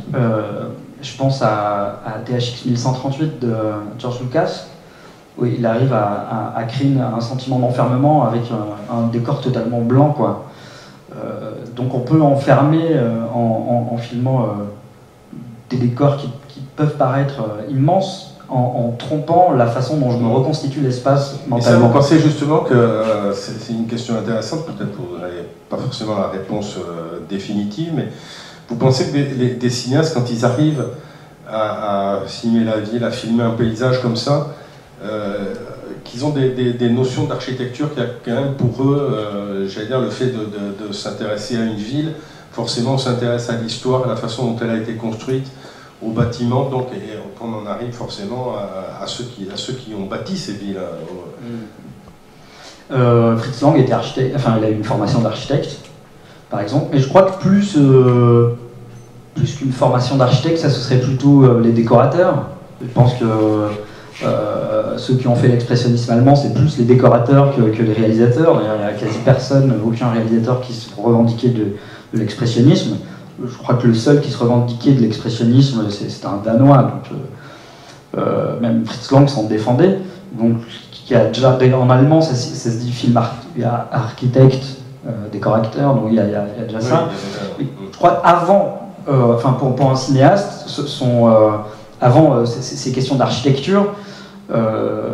D: je pense à, THX 1138 de George Lucas, où il arrive à, créer un sentiment d'enfermement avec un, décor totalement blanc. Quoi. Euh, donc on peut enfermer euh, en, filmant euh, des décors qui, peuvent paraître immenses en, trompant la façon dont je me reconstitue l'espace mentalement.
B: vous pensez justement que c'est une question intéressante, peut-être vous n'avez pas forcément la réponse définitive, mais vous pensez que des, cinéastes, quand ils arrivent à, filmer la ville, à filmer un paysage comme ça, euh, qu'ils ont des, notions d'architecture qui a quand même pour eux, euh, j'allais dire, le fait de, s'intéresser à une ville, forcément on s'intéresse à l'histoire, à la façon dont elle a été construite, aux bâtiments, donc, et on en arrive forcément à, ceux, qui, ont bâti ces villes. Hein.
D: Mm. Euh, Fritz Lang était architecte, enfin il a eu une formation d'architecte, par exemple. Mais je crois que plus, euh, qu'une formation d'architecte, ça ce serait plutôt les décorateurs. Je pense que euh, ceux qui ont fait l'expressionnisme allemand, c'est plus les décorateurs que, les réalisateurs. Il n'y a quasi personne, aucun réalisateur qui se revendiquait de, l'expressionnisme. Je crois que le seul qui se revendiquait de l'expressionnisme, c'était un Danois. Donc, même Fritz Lang s'en défendait. Donc, qui a déjà, en allemand, ça, se dit film architecte, euh, correcteurs, donc il y a, déjà ça. je crois avant, euh, enfin pour, pour, un cinéaste, ce sont, euh, avant ces questions d'architecture,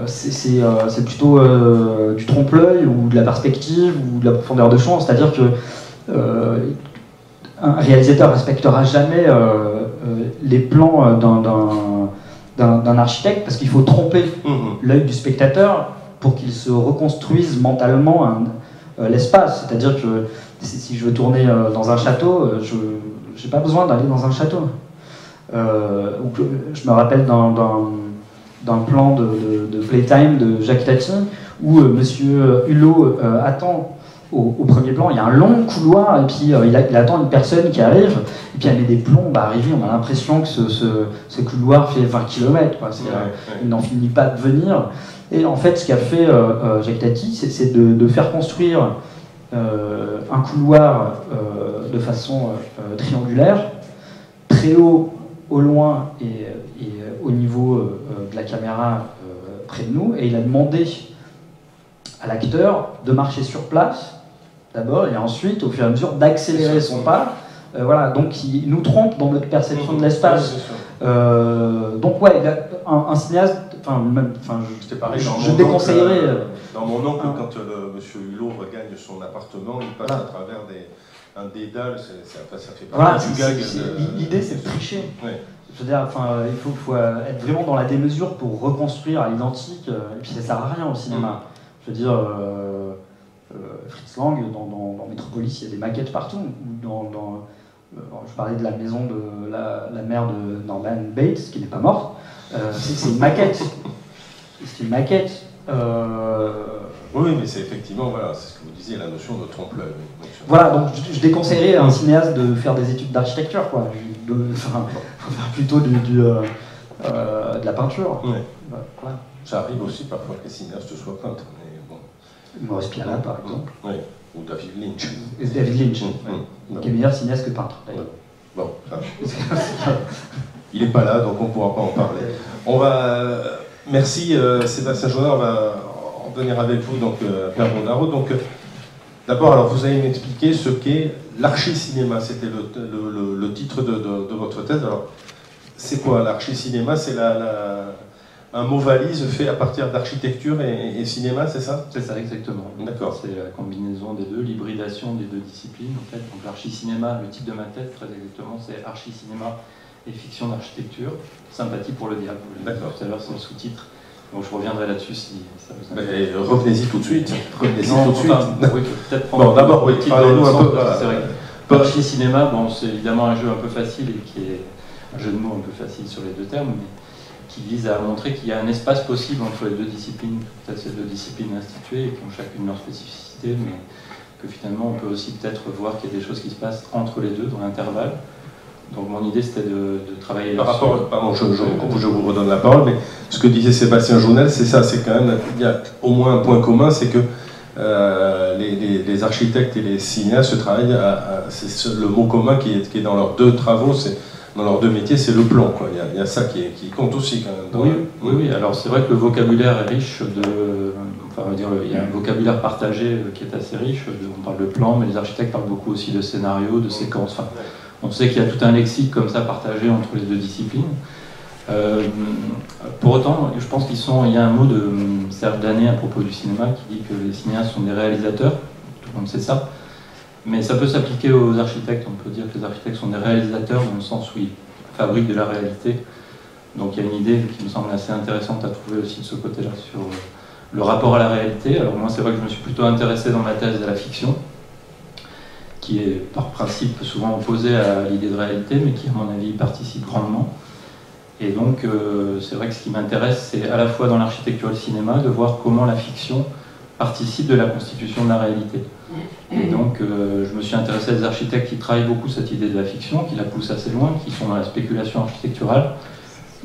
D: c'est plutôt du trompe-l'œil ou de la perspective ou de la profondeur de champ, c'est-à-dire que un réalisateur respectera jamais les plans d'un architecte parce qu'il faut tromper mm-hmm. l'œil du spectateur pour qu'il se reconstruise mentalement euh, l'espace. C'est-à-dire que si je veux tourner euh, dans un château, euh, je n'ai pas besoin d'aller dans un château. je me rappelle d'un plan de, Playtime de Jacques Tati où Monsieur Hulot attend au, premier plan, il y a un long couloir, et puis il, attend une personne qui arrive, et puis elle met des plombs à arriver, on a l'impression que ce, couloir fait 20 km, quoi. il n'en finit pas de venir. Et en fait, ce qu'a fait euh, euh, Jacques Tati, c'est de, faire construire euh, un couloir de façon triangulaire, très haut au loin et, au niveau la caméra près de nous, et il a demandé à l'acteur de marcher sur place d'abord, et ensuite, au fur et à mesure, d'accélérer son pas. voilà, donc il nous trompe dans notre perception de l'espace. donc ouais, un cinéaste Enfin, même, enfin, je, pareil, je, déconseillerais. Euh,
B: dans mon oncle, quand euh, Monsieur Hulot regagne son appartement, il passe à travers des, un dédale, ça, ça fait partie du gag.
D: L'idée, c'est de tricher. Je veux dire, enfin, il faut, faut, être vraiment dans la démesure pour reconstruire à l'identique, euh, et puis ça sert à rien au cinéma. Mm. Je veux dire, Fritz Lang, dans, dans, Metropolis, il y a des maquettes partout. Ou dans, je parlais de la maison de la, la mère de Norman Bates, qui n'est pas morte. c'est une maquette. C'est une maquette.
B: Oui, mais c'est effectivement, voilà, c'est ce que vous disiez, la notion de trompe-l'œil.
D: Voilà, donc je, déconseillerais à un cinéaste de faire des études d'architecture, quoi. De, enfin, plutôt du, de la peinture.
B: Ça arrive aussi parfois que les cinéastes soient peintres, mais bon.
D: Maurice Pialat, par exemple.
B: Oui, ou David Lynch.
D: David Lynch, mm, qui est meilleur cinéaste que peintre.
B: Bon, il n'est pas là, donc on ne pourra pas en parler. On va... Merci euh, Sébastien Jonard, on va en venir avec vous, donc euh, Pierre Bondaro. Donc, euh, d'abord, alors vous allez m'expliquer ce qu'est l'archi-cinéma. C'était le, titre de, de, votre thèse. Alors, c'est quoi l'archi-cinéma C'est la un mot valise fait à partir d'architecture et, cinéma, c'est ça?
E: C'est ça, exactement. D'accord. C'est la combinaison des deux, l'hybridation des deux disciplines, en fait. Donc l'archi-cinéma, le titre de ma thèse, très exactement, c'est archi-cinéma et fiction d'architecture, sympathie pour le diable. D'accord. Tout à l'heure, c'est le sous-titre. Donc je reviendrai là-dessus si ça vous
B: intéresse. Revenez-y tout de suite. Revenez-y tout de suite.
E: oui, peut-être prendre
B: bon, d'abord, oui, parlez-nous un peu.
E: C'est vrai. Archi-cinéma, bon, c'est évidemment un jeu un peu facile et qui est un jeu de mots un peu facile sur les deux termes, mais qui vise à montrer qu'il y a un espace possible entre les deux disciplines, peut-être ces deux disciplines instituées et qui ont chacune leur spécificité, mais que finalement on peut aussi peut-être voir qu'il y a des choses qui se passent entre les deux dans l'intervalle. Donc mon idée c'était de, travailler
B: Par rapport, pardon, je, je, vous redonne la parole, mais ce que disait Sébastien Journel, c'est ça, c'est quand même, il y a au moins un point commun, c'est que euh, les, architectes et les cinéastes se travaillent, à, c'est le mot commun qui est, qui est dans leurs deux travaux, c'est dans leurs deux métiers, c'est le plan. Quoi. Il, y a, ça qui, compte aussi quand même.
E: oui, oui, oui, alors c'est vrai que le vocabulaire est riche de. Enfin, dire, il y a un vocabulaire partagé qui est assez riche. on parle de plan, mais les architectes parlent beaucoup aussi de scénario, de séquences. Enfin, on sait qu'il y a tout un lexique comme ça partagé entre les deux disciplines. Euh, pour autant, je pense qu'il il y a un mot de Serge Danet à propos du cinéma qui dit que les cinéastes sont des réalisateurs. Tout le monde sait ça. Mais ça peut s'appliquer aux architectes. On peut dire que les architectes sont des réalisateurs dans le sens où ils fabriquent de la réalité. Donc il y a une idée qui me semble assez intéressante à trouver aussi de ce côté-là sur euh, le rapport à la réalité. Alors moi c'est vrai que je me suis plutôt intéressé dans ma thèse à la fiction, qui est par principe souvent opposée à l'idée de réalité, mais qui à mon avis participe grandement. Et donc euh, c'est vrai que ce qui m'intéresse, c'est à la fois dans l'architecture et le cinéma, de voir comment la fiction participe de la constitution de la réalité. Et donc, euh, je me suis intéressé à des architectes qui travaillent beaucoup cette idée de la fiction, qui la poussent assez loin, qui sont dans la spéculation architecturale.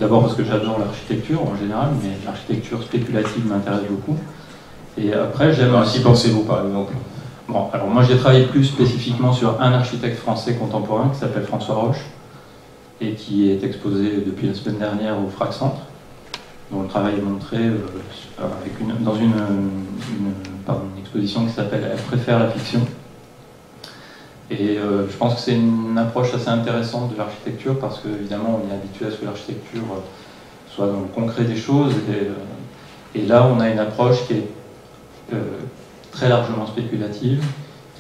E: D'abord parce que j'adore l'architecture en général, mais l'architecture spéculative m'intéresse beaucoup. Et après, j'aime
B: aussi. pensez-vous par exemple?
E: Bon, alors moi j'ai travaillé plus spécifiquement sur un architecte français contemporain qui s'appelle François Roche et qui est exposé depuis la semaine dernière au Frac Centre dont le travail est montré euh, dans une, exposition qui s'appelle Elle préfère la fiction. Et euh, je pense que c'est une approche assez intéressante de l'architecture parce qu'évidemment on est habitué à ce que l'architecture euh, soit dans le concret des choses. Et, là on a une approche qui est très largement spéculative,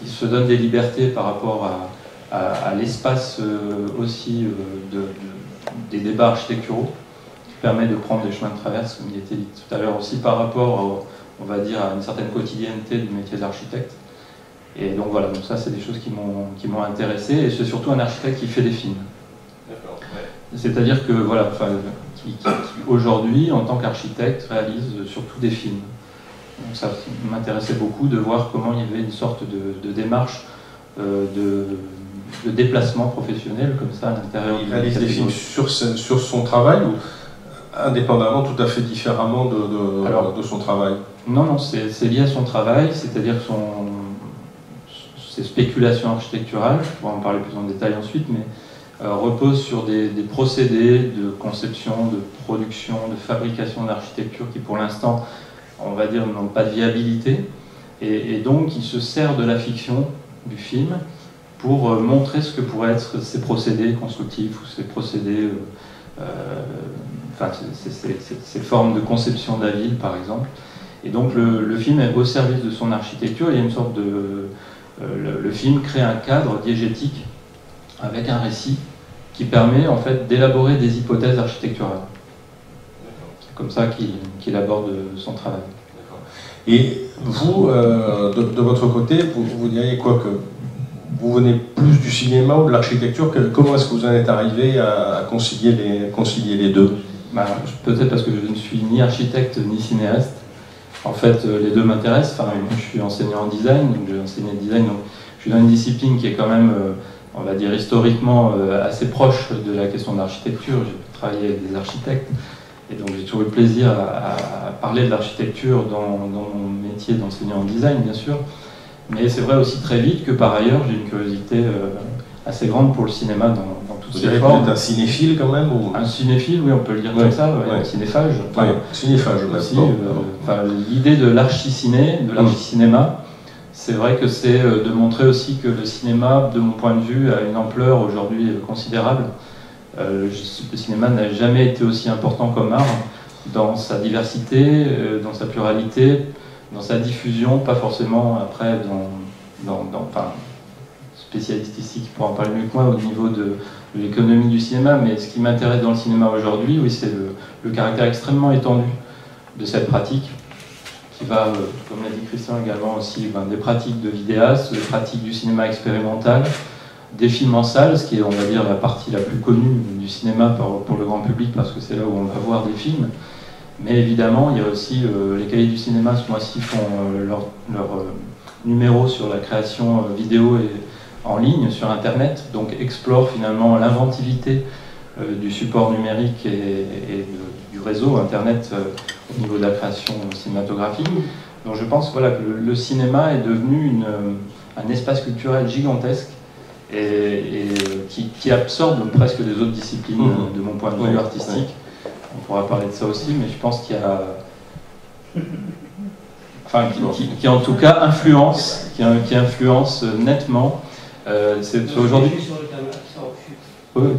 E: qui se donne des libertés par rapport à, l'espace aussi des débats architecturaux permet de prendre des chemins de traverse, comme il était dit tout à l'heure aussi, par rapport, on va dire, à une certaine quotidienneté du métier d'architecte. Et donc voilà, donc ça c'est des choses qui m'ont intéressé, et c'est surtout un architecte qui fait des films. C'est-à-dire que voilà, qui, aujourd'hui, en tant qu'architecte, réalise surtout des films. Donc ça m'intéressait beaucoup de voir comment il y avait une sorte de, démarche euh, de, déplacement professionnel comme ça à l'intérieur.
B: Il réalise des films sur, sur son travail ou indépendamment, tout à fait différemment de, de, son travail?
E: Non, non, c'est lié à son travail, c'est-à-dire son, ses spéculations architecturales, je pourrais en parler plus en détail ensuite, mais euh, reposent sur des, procédés de conception, de production, de fabrication d'architecture qui pour l'instant, on va dire, n'ont pas de viabilité, et, donc il se sert de la fiction du film pour euh, montrer ce que pourraient être ces procédés constructifs ou ces procédés... Euh, enfin, ces formes de conception de la ville, par exemple. Et donc le, film est au service de son architecture. Il y a une sorte de. Euh, le, film crée un cadre diégétique avec un récit qui permet en fait d'élaborer des hypothèses architecturales. Comme ça qu'il aborde son travail.
B: Et vous, euh, de, votre côté, vous, vous diriez quoi que vous venez plus du cinéma ou de l'architecture Comment est-ce que vous en êtes arrivé à, concilier, les, concilier les deux?
E: Bah, Peut-être parce que je ne suis ni architecte ni cinéaste. En fait, euh, les deux m'intéressent. Enfin, je suis enseignant en design, donc j'ai enseigné le design. Donc je suis dans une discipline qui est quand même, euh, on va dire, historiquement assez proche de la question de l'architecture. J'ai travaillé avec des architectes. Et donc j'ai toujours eu plaisir à, parler de l'architecture dans, dans, mon métier d'enseignant en design, bien sûr. Mais c'est vrai aussi très vite que par ailleurs, j'ai une curiosité euh, assez grande pour le cinéma dans, dans toutes ses formes.
B: un cinéphile quand même ou...
E: Un cinéphile, oui, on peut le dire comme ça, un cinéphage.
B: cinéphage,
E: aussi. Euh, L'idée de l'archi-ciné, de l'archi-cinéma, c'est vrai que c'est euh, de montrer aussi que le cinéma, de mon point de vue, a une ampleur aujourd'hui considérable. Le cinéma n'a jamais été aussi important comme art dans sa diversité, dans sa pluralité, dans sa diffusion, pas forcément après dans, dans, spécialiste ici qui pourra en parler mieux que moi au niveau de, l'économie du cinéma, mais ce qui m'intéresse dans le cinéma aujourd'hui, oui, c'est le, caractère extrêmement étendu de cette pratique, qui va, euh, comme l'a dit Christian également aussi, ben, des pratiques de vidéastes, des pratiques du cinéma expérimental, des films en salle, ce qui est, on va dire, la partie la plus connue du cinéma pour, le grand public, parce que c'est là où on va voir des films, mais évidemment, il y a aussi euh, les cahiers du cinéma ce mois-ci font euh, leur, euh, numéro sur la création vidéo et en ligne sur Internet, donc explore finalement l'inventivité du support numérique et, du réseau Internet au niveau de la création cinématographique. Donc je pense voilà, que le, cinéma est devenu un espace culturel gigantesque et, qui, absorbe presque les autres disciplines mmh. de mon point de vue artistique on pourra parler de ça aussi, mais je pense qu'il y a. Enfin, qui, en tout cas influence, qui, qui influence nettement. Euh, c'est aujourd'hui. Oui.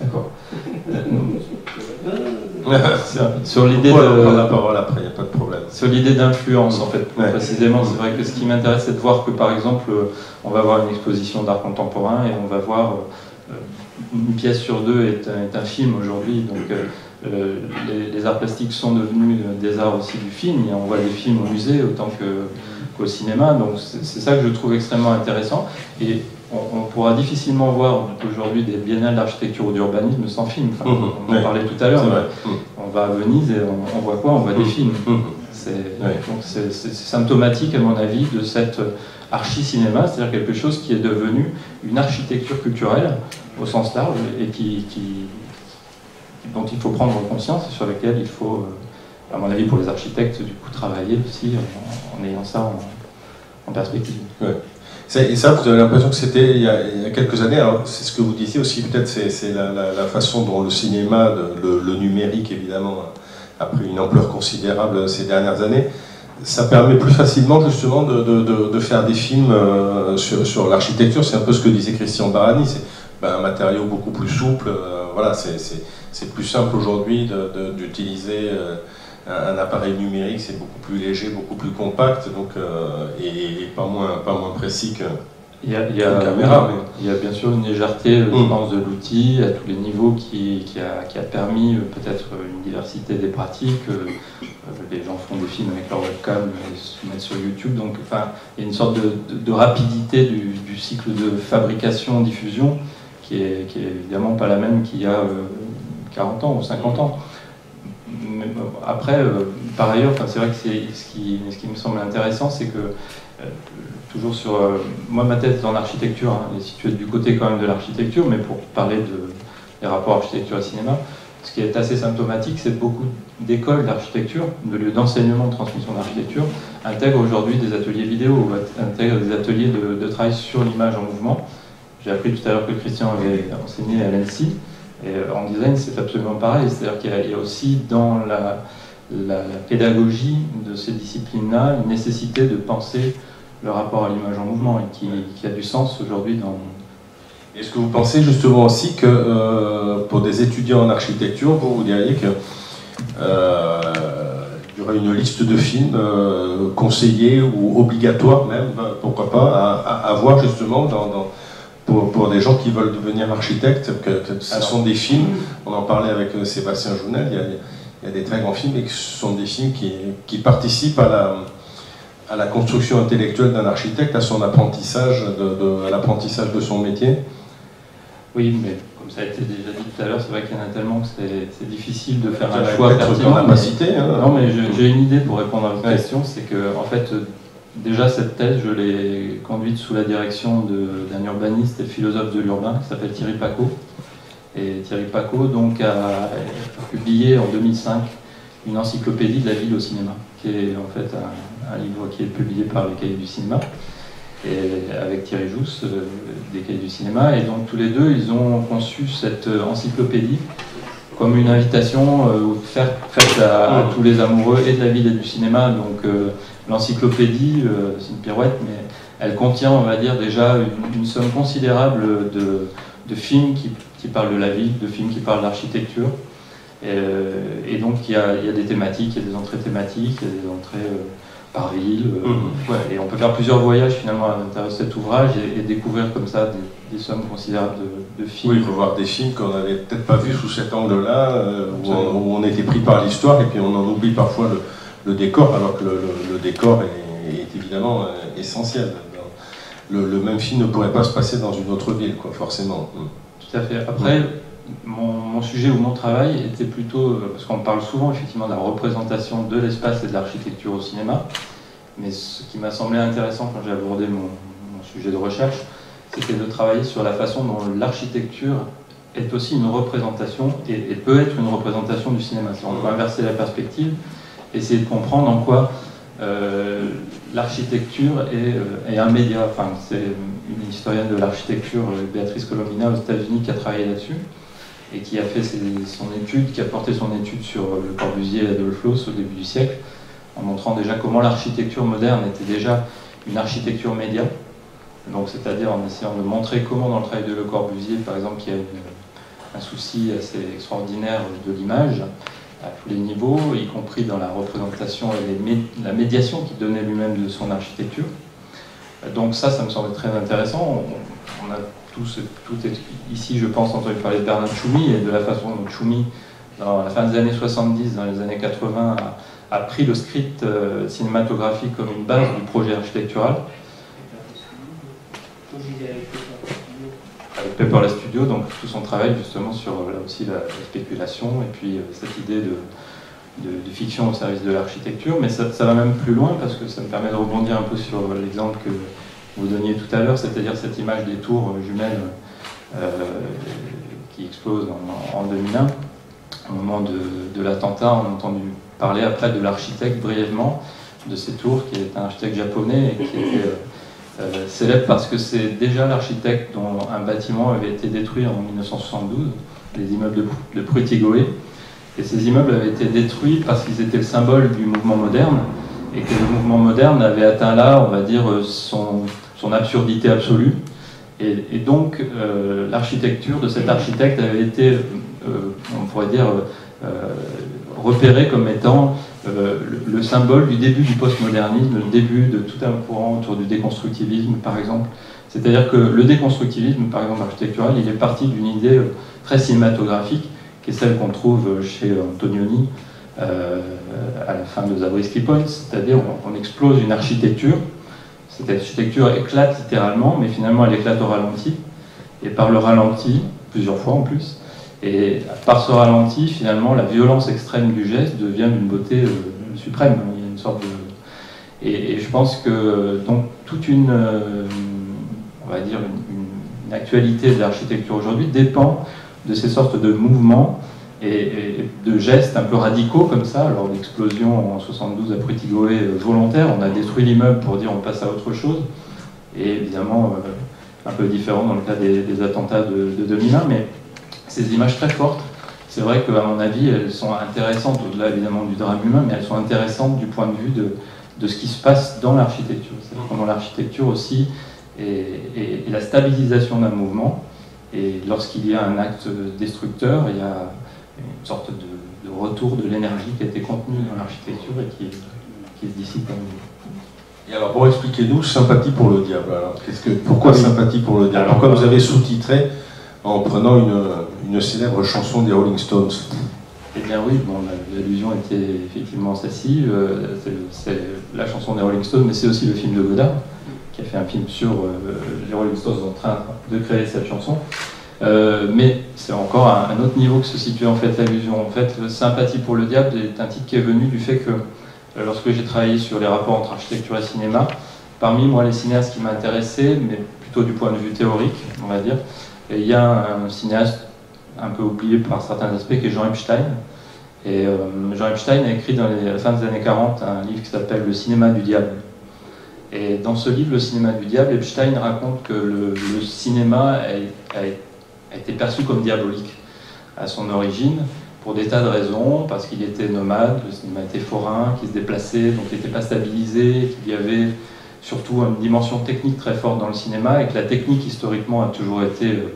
E: D'accord. sur l'idée de
B: la parole après, il n'y a pas de problème.
E: Sur l'idée d'influence, en fait, précisément, c'est vrai que ce qui m'intéresse, c'est de voir que, par exemple, on va voir une exposition d'art contemporain et on va voir euh, une pièce sur deux est, un film aujourd'hui, donc euh, euh, les, arts plastiques sont devenus des arts aussi du film. on voit des films au musée autant qu'au cinéma, donc c'est ça que je trouve extrêmement intéressant. Et on, pourra difficilement voir aujourd'hui des biennales d'architecture ou d'urbanisme sans film. Enfin, mmh, on en parlait tout à l'heure. Mmh. On va à Venise et on, voit quoi? On voit des mmh. C'est symptomatique, à mon avis, de cette archi-cinéma, c'est-à-dire quelque chose qui est devenu une architecture culturelle au sens large et qui, dont il faut prendre conscience et sur laquelle il faut, euh, à mon avis, pour les architectes, du coup, travailler aussi en, ayant ça en, perspective.
B: Et ça, vous avez l'impression que c'était il, y a quelques années, c'est ce que vous disiez aussi, peut-être c'est la, façon dont le cinéma, le, numérique évidemment, a pris une ampleur considérable ces dernières années. Ça permet plus facilement justement de, faire des films euh, sur, l'architecture, c'est un peu ce que disait Christian Barani, ben, un matériau beaucoup plus souple. Euh, voilà, c'est plus simple aujourd'hui d'utiliser euh, un, appareil numérique, c'est beaucoup plus léger, beaucoup plus compact, donc, euh, et, pas, moins, pas moins précis que.
E: Il y, a, il, y a, caméra, il y a bien sûr une légèreté, je mm. pense, de l'outil à tous les niveaux qui, qui, a, qui a, permis peut-être une diversité des pratiques. les gens font des films avec leur webcam et se mettent sur YouTube. Donc, enfin, il y a une sorte de, de, rapidité du, du, cycle de fabrication-diffusion qui est, évidemment pas la même qu'il y a 40 euh, ans ou 50 ans. Mais, après, euh, par ailleurs, c'est vrai que ce qui, ce qui me semble intéressant, c'est que euh, toujours sur. moi, ma thèse dans l'architecture hein, est située du côté quand même de l'architecture, mais pour parler de, des rapports architecture et cinéma, ce qui est assez symptomatique, c'est que beaucoup d'écoles d'architecture, de lieux d'enseignement de transmission d'architecture, intègrent aujourd'hui des ateliers vidéo, intègrent des ateliers de, travail sur l'image en mouvement. J'ai appris tout à l'heure que Christian avait enseigné à l'ANSI. Et euh, en design, c'est absolument pareil. C'est-à-dire qu'il y, a aussi dans la, pédagogie de ces disciplines-là une nécessité de penser le rapport à l'image en mouvement et qui, a du sens aujourd'hui dans.
B: Est-ce que vous pensez justement aussi que euh, pour des étudiants en architecture, vous, vous diriez que euh, il y aurait une liste de films conseillés ou obligatoires même, pourquoi pas, à, voir justement dans pour, pour, des gens qui veulent devenir architectes, que, ce sont des films, on en parlait avec euh, Sébastien Jounel, il y, a, il y a des très grands films, et ce sont des films qui, qui participent à la, à la construction intellectuelle d'un architecte, à son apprentissage, de, à l'apprentissage de son métier.
E: Oui, mais comme ça a été déjà dit tout à l'heure, c'est vrai qu'il y en a tellement que c'est difficile de faire un choix pertinent.
B: Mais,
E: hein. Non, mais j'ai une idée pour répondre à votre question, c'est que en fait, déjà cette thèse, je l'ai conduite sous la direction d'un urbaniste et philosophe de l'urbain qui s'appelle Thierry Paco. Et Thierry Paco donc, a, publié en 2005 une encyclopédie de la ville au cinéma, qui est en fait un, livre qui est publié par les Cahiers du cinéma, et avec Thierry Jousse euh, des Cahiers du cinéma. Et donc tous les deux, ils ont conçu cette encyclopédie comme une invitation euh, faite à, tous les amoureux et de la ville et du cinéma. Donc euh, l'encyclopédie, c'est une pirouette, mais elle contient, on va dire, déjà une, somme considérable de, de films qui qui parlent de la ville, de films qui parlent d'architecture. Et, euh, donc il y, a, des thématiques, il y a des entrées thématiques, il y a des entrées euh, par ville. Euh, mhm. et on peut faire plusieurs voyages finalement à l'intérieur de cet ouvrage et, découvrir comme ça des, sommes considérables de, films.
B: Oui, il faut voir des films qu'on n'avait peut-être pas vus sous cet angle-là, où, on était pris par l'histoire et puis on en oublie parfois le, décor, alors que le, décor est, évidemment essentiel. Le, même film ne pourrait pas se passer dans une autre ville, quoi, forcément. Mm.
E: Après, mon, sujet ou mon travail était plutôt, euh, parce qu'on parle souvent effectivement de la représentation de l'espace et de l'architecture au cinéma, mais ce qui m'a semblé intéressant quand j'ai abordé mon, sujet de recherche, c'était de travailler sur la façon dont l'architecture est aussi une représentation et, peut être une représentation du cinéma. On peut inverser la perspective, essayer de comprendre en quoi euh, l'architecture est, est, un média. Enfin, c'est une historienne de l'architecture, euh, Béatrice Colombina, aux États-Unis, qui a travaillé là-dessus et qui a fait son étude, qui a porté son étude sur le Corbusier et Adolphe Loos au début du siècle, en montrant déjà comment l'architecture moderne était déjà une architecture média. Donc, c'est-à-dire en essayant de montrer comment dans le travail de Le Corbusier, par exemple, il y a un souci assez extraordinaire de l'image, à tous les niveaux, y compris dans la représentation et la médiation qu'il donnait lui-même de son architecture. Donc ça, ça me semble très intéressant. Tout ici, je pense, entendu parler de Bernard Choumi et de la façon dont Choumi, dans la fin des années 70, dans les années 80, a, pris le script euh, cinématographique comme une base du projet architectural. Avec Paperless Studio, donc tout son travail justement sur là aussi la, spéculation et puis euh, cette idée de, fiction au service de l'architecture, mais ça, va même plus loin parce que ça me permet de rebondir un peu sur l'exemple que vous donniez tout à l'heure, c'est-à-dire cette image des tours jumelles euh, qui explosent en, 2001. Au moment de, l'attentat, on a entendu parler après de l'architecte brièvement de ces tours, qui est un architecte japonais et qui était euh, euh, célèbre parce que c'est déjà l'architecte dont un bâtiment avait été détruit en 1972, les immeubles de, de Pruitigoé, et ces immeubles avaient été détruits parce qu'ils étaient le symbole du mouvement moderne et que le mouvement moderne avait atteint là, on va dire, son, son absurdité absolue. Et, donc, euh, l'architecture de cet architecte avait été, euh, on pourrait dire, euh, repérée comme étant le, symbole du début du postmodernisme, le début de tout un courant autour du déconstructivisme, par exemple. C'est-à-dire que le déconstructivisme, par exemple architectural, il est parti d'une idée très cinématographique qui est celle qu'on trouve chez Antonioni euh, à la fin de Zabriskie Point, c'est-à-dire on, explose une architecture, cette architecture éclate littéralement, mais finalement elle éclate au ralenti, et par le ralenti, plusieurs fois en plus, et par ce ralenti, finalement, la violence extrême du geste devient d'une beauté euh, suprême. Il y a une sorte de... Et, je pense que donc toute une, euh, on va dire une, une actualité de l'architecture aujourd'hui dépend de ces sortes de mouvements et, de gestes un peu radicaux comme ça, lors l'explosion en 72 à Prutigoé euh, volontaire, on a détruit l'immeuble pour dire on passe à autre chose, et évidemment euh, un peu différent dans le cas des, attentats de, 2001, mais ces images très fortes, c'est vrai qu'à mon avis, elles sont intéressantes, au-delà évidemment du drame humain, mais elles sont intéressantes du point de vue de, de ce qui se passe dans l'architecture. C'est comment l'architecture aussi et la stabilisation d'un mouvement. Et lorsqu'il y a un acte destructeur, il y a une sorte de, retour de l'énergie qui a été contenue dans l'architecture et qui, qui, se dissipe
B: Et alors, pour expliquer-nous, sympathie pour le diable. Alors, que, pourquoi sympathie pour le diable? Pourquoi vous avez sous-titré en prenant une, une, célèbre chanson des Rolling Stones?
E: Eh bien oui, bon, l'allusion était effectivement celle-ci. c'est la chanson des Rolling Stones, mais c'est aussi le film de Godard, qui a fait un film sur les Rolling Stones en train de créer cette chanson. Mais c'est encore un, un, autre niveau que se situe en fait l'allusion. En fait, Sympathie pour le diable est un titre qui est venu du fait que lorsque j'ai travaillé sur les rapports entre architecture et cinéma, parmi moi les cinéastes qui m'intéressaient, mais plutôt du point de vue théorique, on va dire, il y a un cinéaste un peu oublié par certains aspects qui est Jean Epstein. Et euh, Jean Epstein a écrit dans les fin des années 40 un livre qui s'appelle Le cinéma du diable. Et dans ce livre, Le cinéma du diable, Epstein raconte que le, cinéma a, été perçu comme diabolique à son origine, pour des tas de raisons, parce qu'il était nomade, le cinéma était forain, qu'il se déplaçait, donc il n'était pas stabilisé, qu'il y avait surtout une dimension technique très forte dans le cinéma, et que la technique historiquement a toujours été euh,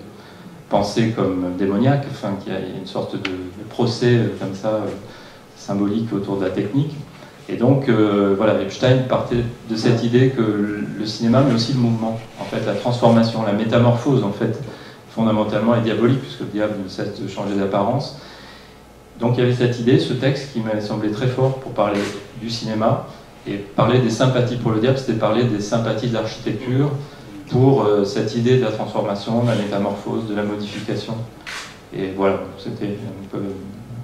E: pensée comme démoniaque, enfin qu'il y a une sorte de, procès euh, comme ça euh, symbolique autour de la technique. Et donc, voilà, Epstein partait de cette idée que le cinéma, mais aussi le mouvement, en fait, la transformation, la métamorphose, en fait, fondamentalement est diabolique, puisque le diable ne cesse de changer d'apparence. Donc il y avait cette idée, ce texte qui m'avait semblé très fort pour parler du cinéma. Et parler des sympathies pour le diable, c'était parler des sympathies de l'architecture pour euh, cette idée de la transformation, de la métamorphose, de la modification. Et voilà, c'était un peu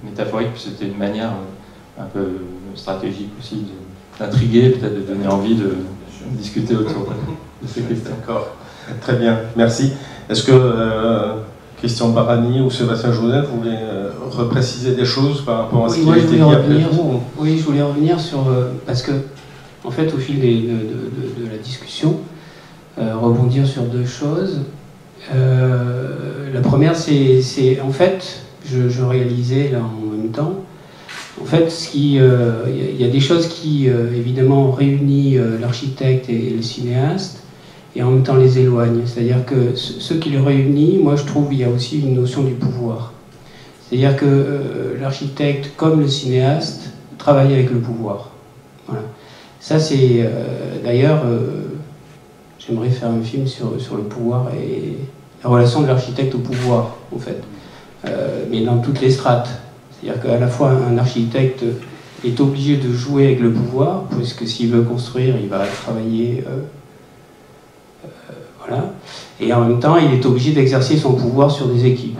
E: métaphorique, c'était une manière euh, un peu stratégique aussi d'intriguer, peut-être de donner envie de discuter autour de ces questions.
B: D'accord, très bien, merci. Est-ce que euh, Christian Barani ou Sébastien Joseph, voulez euh, repréciser des choses par rapport à ce qui a été dit
C: revenir, Oui, je voulais revenir sur... Euh, parce que, en fait, au fil de, la discussion, rebondir sur deux choses. la première, c'est... En fait, je, réalisais là en même temps, en fait, il y, a des choses qui, évidemment, réunissent l'architecte et le cinéaste, et en même temps les éloigne. C'est-à-dire que ce qui les réunit, moi je trouve, il y a aussi une notion du pouvoir. C'est-à-dire que euh, l'architecte, comme le cinéaste, travaille avec le pouvoir. Voilà. Ça, c'est euh, d'ailleurs, euh, j'aimerais faire un film sur, sur le pouvoir et la relation de l'architecte au pouvoir, en fait, mais dans toutes les strates. C'est-à-dire qu'à la fois un architecte est obligé de jouer avec le pouvoir, puisque s'il veut construire, il va travailler et en même temps, il est obligé d'exercer son pouvoir sur des équipes.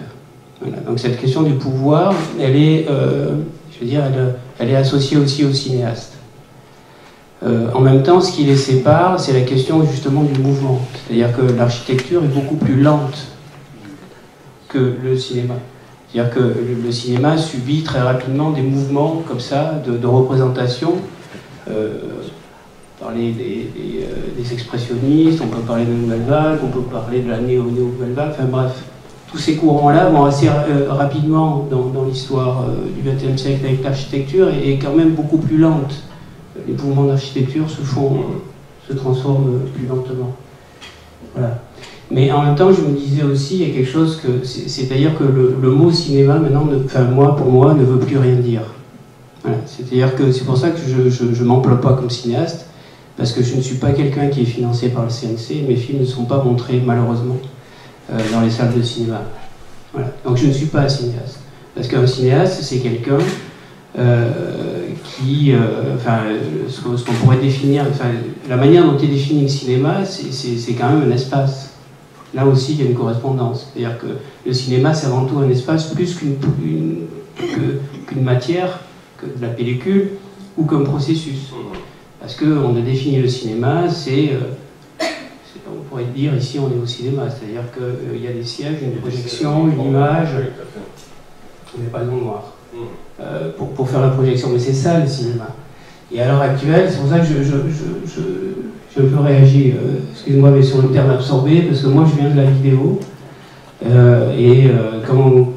C: Donc cette question du pouvoir, elle est, euh, je veux dire, elle, est associée aussi au cinéaste. Euh, en même temps, ce qui les sépare, c'est la question justement du mouvement. C'est-à-dire que l'architecture est beaucoup plus lente que le cinéma. C'est-à-dire que le, cinéma subit très rapidement des mouvements comme ça de, représentation. Euh, parler euh, des, expressionnistes, on peut parler de nouvelle vague, on peut parler de la néo-nouvelle vague, enfin bref. Tous ces courants-là vont assez euh, rapidement dans, l'histoire euh, du XXe siècle avec l'architecture et, quand même beaucoup plus lente. Les mouvements d'architecture se font, se transforment plus lentement. Voilà. Mais en même temps, je me disais aussi, il y a quelque chose que, c'est-à-dire que le, mot cinéma, maintenant, enfin moi, pour moi, ne veut plus rien dire. C'est-à-dire que c'est pour ça que je ne m'emploie pas comme cinéaste, parce que je ne suis pas quelqu'un qui est financé par le CNC, mes films ne sont pas montrés malheureusement euh, dans les salles de cinéma. Voilà. Donc je ne suis pas un cinéaste. Parce qu'un cinéaste, c'est quelqu'un euh, qui, euh, enfin, ce qu'on pourrait définir, enfin, la manière dont est défini le cinéma, c'est quand même un espace. Là aussi, il y a une correspondance. C'est-à-dire que le cinéma, c'est avant tout un espace plus qu'une matière, que de la pellicule, ou comme processus. Parce qu'on a défini le cinéma, c'est, euh, on pourrait dire ici on est au cinéma, c'est-à-dire qu'il euh, y a des sièges, une projection, une image, on n'est pas dans le noir, mm. euh, pour, pour, faire la projection, mais c'est ça le cinéma. Et à l'heure actuelle, c'est pour ça que je, je, je, je, peux réagir, excuse-moi, mais sur le terme absorbé, parce que moi je viens de la vidéo, et quand,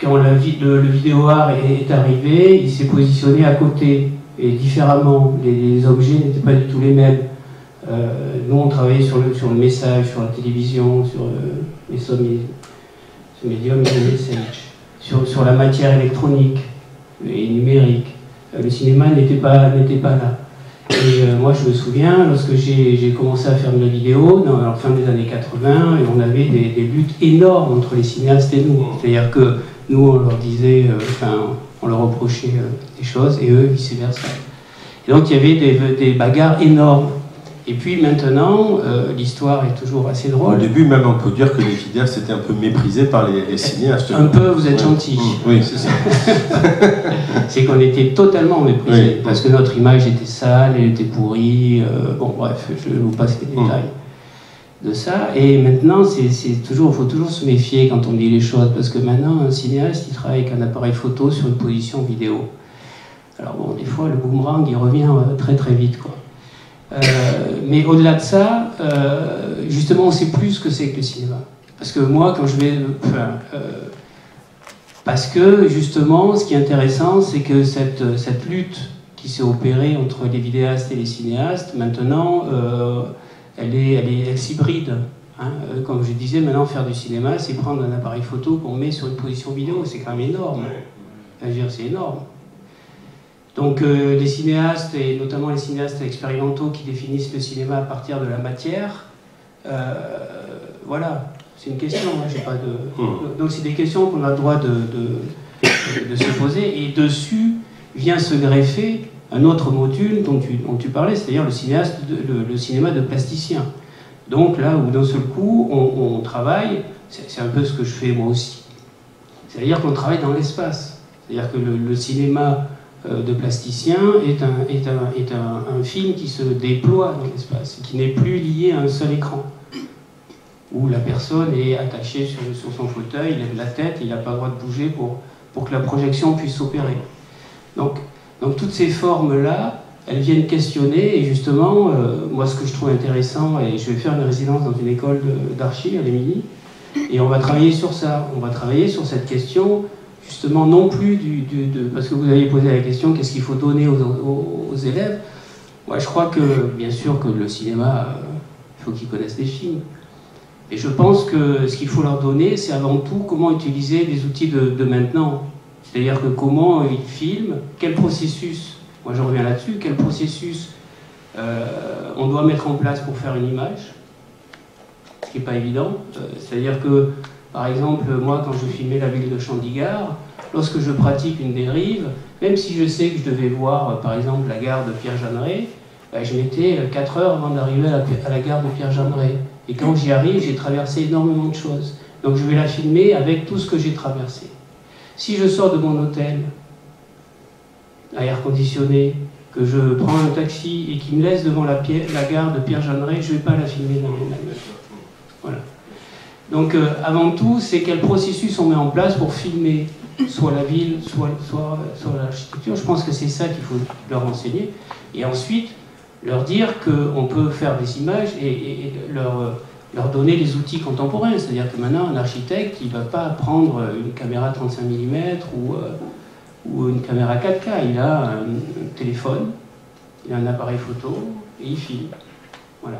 C: quand la, le, le vidéo art est arrivé, il s'est positionné à côté et différemment. Les, objets n'étaient pas du tout les mêmes. Euh, nous, on travaillait sur le, sur le message, sur la télévision, sur euh, les ce médium et message, sur, sur la matière électronique et numérique. Euh, le cinéma n'était pas, pas là. Et moi, je me souviens, lorsque j'ai commencé à faire de la vidéo, dans fin des années 80, et on avait des, luttes énormes entre les cinéastes et nous. C'est-à-dire que nous on leur disait, on leur reprochait euh, des choses et eux vice versa. Et donc il y avait des, des bagarres énormes. Et puis maintenant, euh, l'histoire est toujours assez
B: Au
C: drôle.
B: début, même, on peut dire que les vidéastes étaient un peu méprisés par les, les cinéastes.
C: Un peu, vous êtes gentil.
B: Mmh, Oui, c'est ça.
C: C'est qu'on était totalement méprisés
B: Oui.
C: parce que notre image était sale, elle était pourrie. euh, bon, bref, je vous passe les
B: Mm.
C: détails de ça. Et maintenant, c'est toujours, faut toujours se méfier quand on dit les choses parce que maintenant, un cinéaste, il travaille avec un appareil photo sur une position vidéo. Alors bon, des fois, le boomerang, il revient euh, très très vite, quoi. Euh, mais au-delà de ça, euh, justement, on sait plus ce que c'est que le cinéma. Parce que moi, quand je vais, parce que justement, ce qui est intéressant, c'est que cette, cette lutte qui s'est opérée entre les vidéastes et les cinéastes, maintenant, elle, est, elle, est, elle s'hybride. hein. Euh, Comme je disais, maintenant, faire du cinéma, c'est prendre un appareil photo qu'on met sur une position vidéo. C'est quand même énorme. C'est énorme. Donc euh, les cinéastes, et notamment les cinéastes expérimentaux qui définissent le cinéma à partir de la matière, euh, voilà, c'est une question, hein, j'ai pas de...
B: Mmh.
C: Donc c'est des questions qu'on a le droit de, de- de se poser, et dessus vient se greffer un autre module dont tu, dont tu parlais, c'est-à-dire le, cinéma de plasticien. Donc là où d'un seul coup on, travaille, c'est un peu ce que je fais moi aussi. C'est-à-dire qu'on travaille dans l'espace. C'est-à-dire que le, cinéma euh, de plasticien est, un, est, un, est un, film qui se déploie dans l'espace, qui n'est plus lié à un seul écran, où la personne est attachée sur, sur son fauteuil, il lève la tête, il n'a pas le droit de bouger pour, pour que la projection puisse s'opérer. Donc, donc toutes ces formes-là, elles viennent questionner, et justement, euh, moi ce que je trouve intéressant, et je vais faire une résidence dans une école d'archi à l'Émilie, et on va travailler sur ça, on va travailler sur cette question justement non plus du, de, parce que vous avez posé la question qu'est-ce qu'il faut donner aux, élèves? Moi, je crois que bien sûr que le cinéma, euh, il faut qu'ils connaissent des films. Et je pense que ce qu'il faut leur donner, c'est avant tout comment utiliser les outils de maintenant. C'est-à-dire que comment ils filment, quel processus, moi je reviens là-dessus, quel processus euh, on doit mettre en place pour faire une image, ce qui n'est pas évident. Euh, C'est-à-dire que par exemple, moi, quand je filmais la ville de Chandigarh, lorsque je pratique une dérive, même si je sais que je devais voir, euh, par exemple, la gare de Pierre-Jeanneret, ben, je mettais 4 heures avant d'arriver à, la- à la gare de Pierre-Jeanneret. Et quand j'y arrive, j'ai traversé énormément de choses. Donc je vais la filmer avec tout ce que j'ai traversé. Si je sors de mon hôtel, à air conditionné, que je prends un taxi et qui me laisse devant la, Pierre- gare de Pierre-Jeanneret, je ne vais pas la filmer dans mêmes. Voilà. Donc euh, avant tout, c'est quel processus on met en place pour filmer soit la ville, soit, soit, l'architecture. Je pense que c'est ça qu'il faut leur enseigner. Et ensuite, leur dire qu'on peut faire des images et leur, euh, leur donner les outils contemporains. C'est-à-dire que maintenant, un architecte, il ne va pas prendre une caméra 35 mm ou, euh, ou une caméra 4K. Il a un, un téléphone, il a un appareil photo et il filme. Voilà.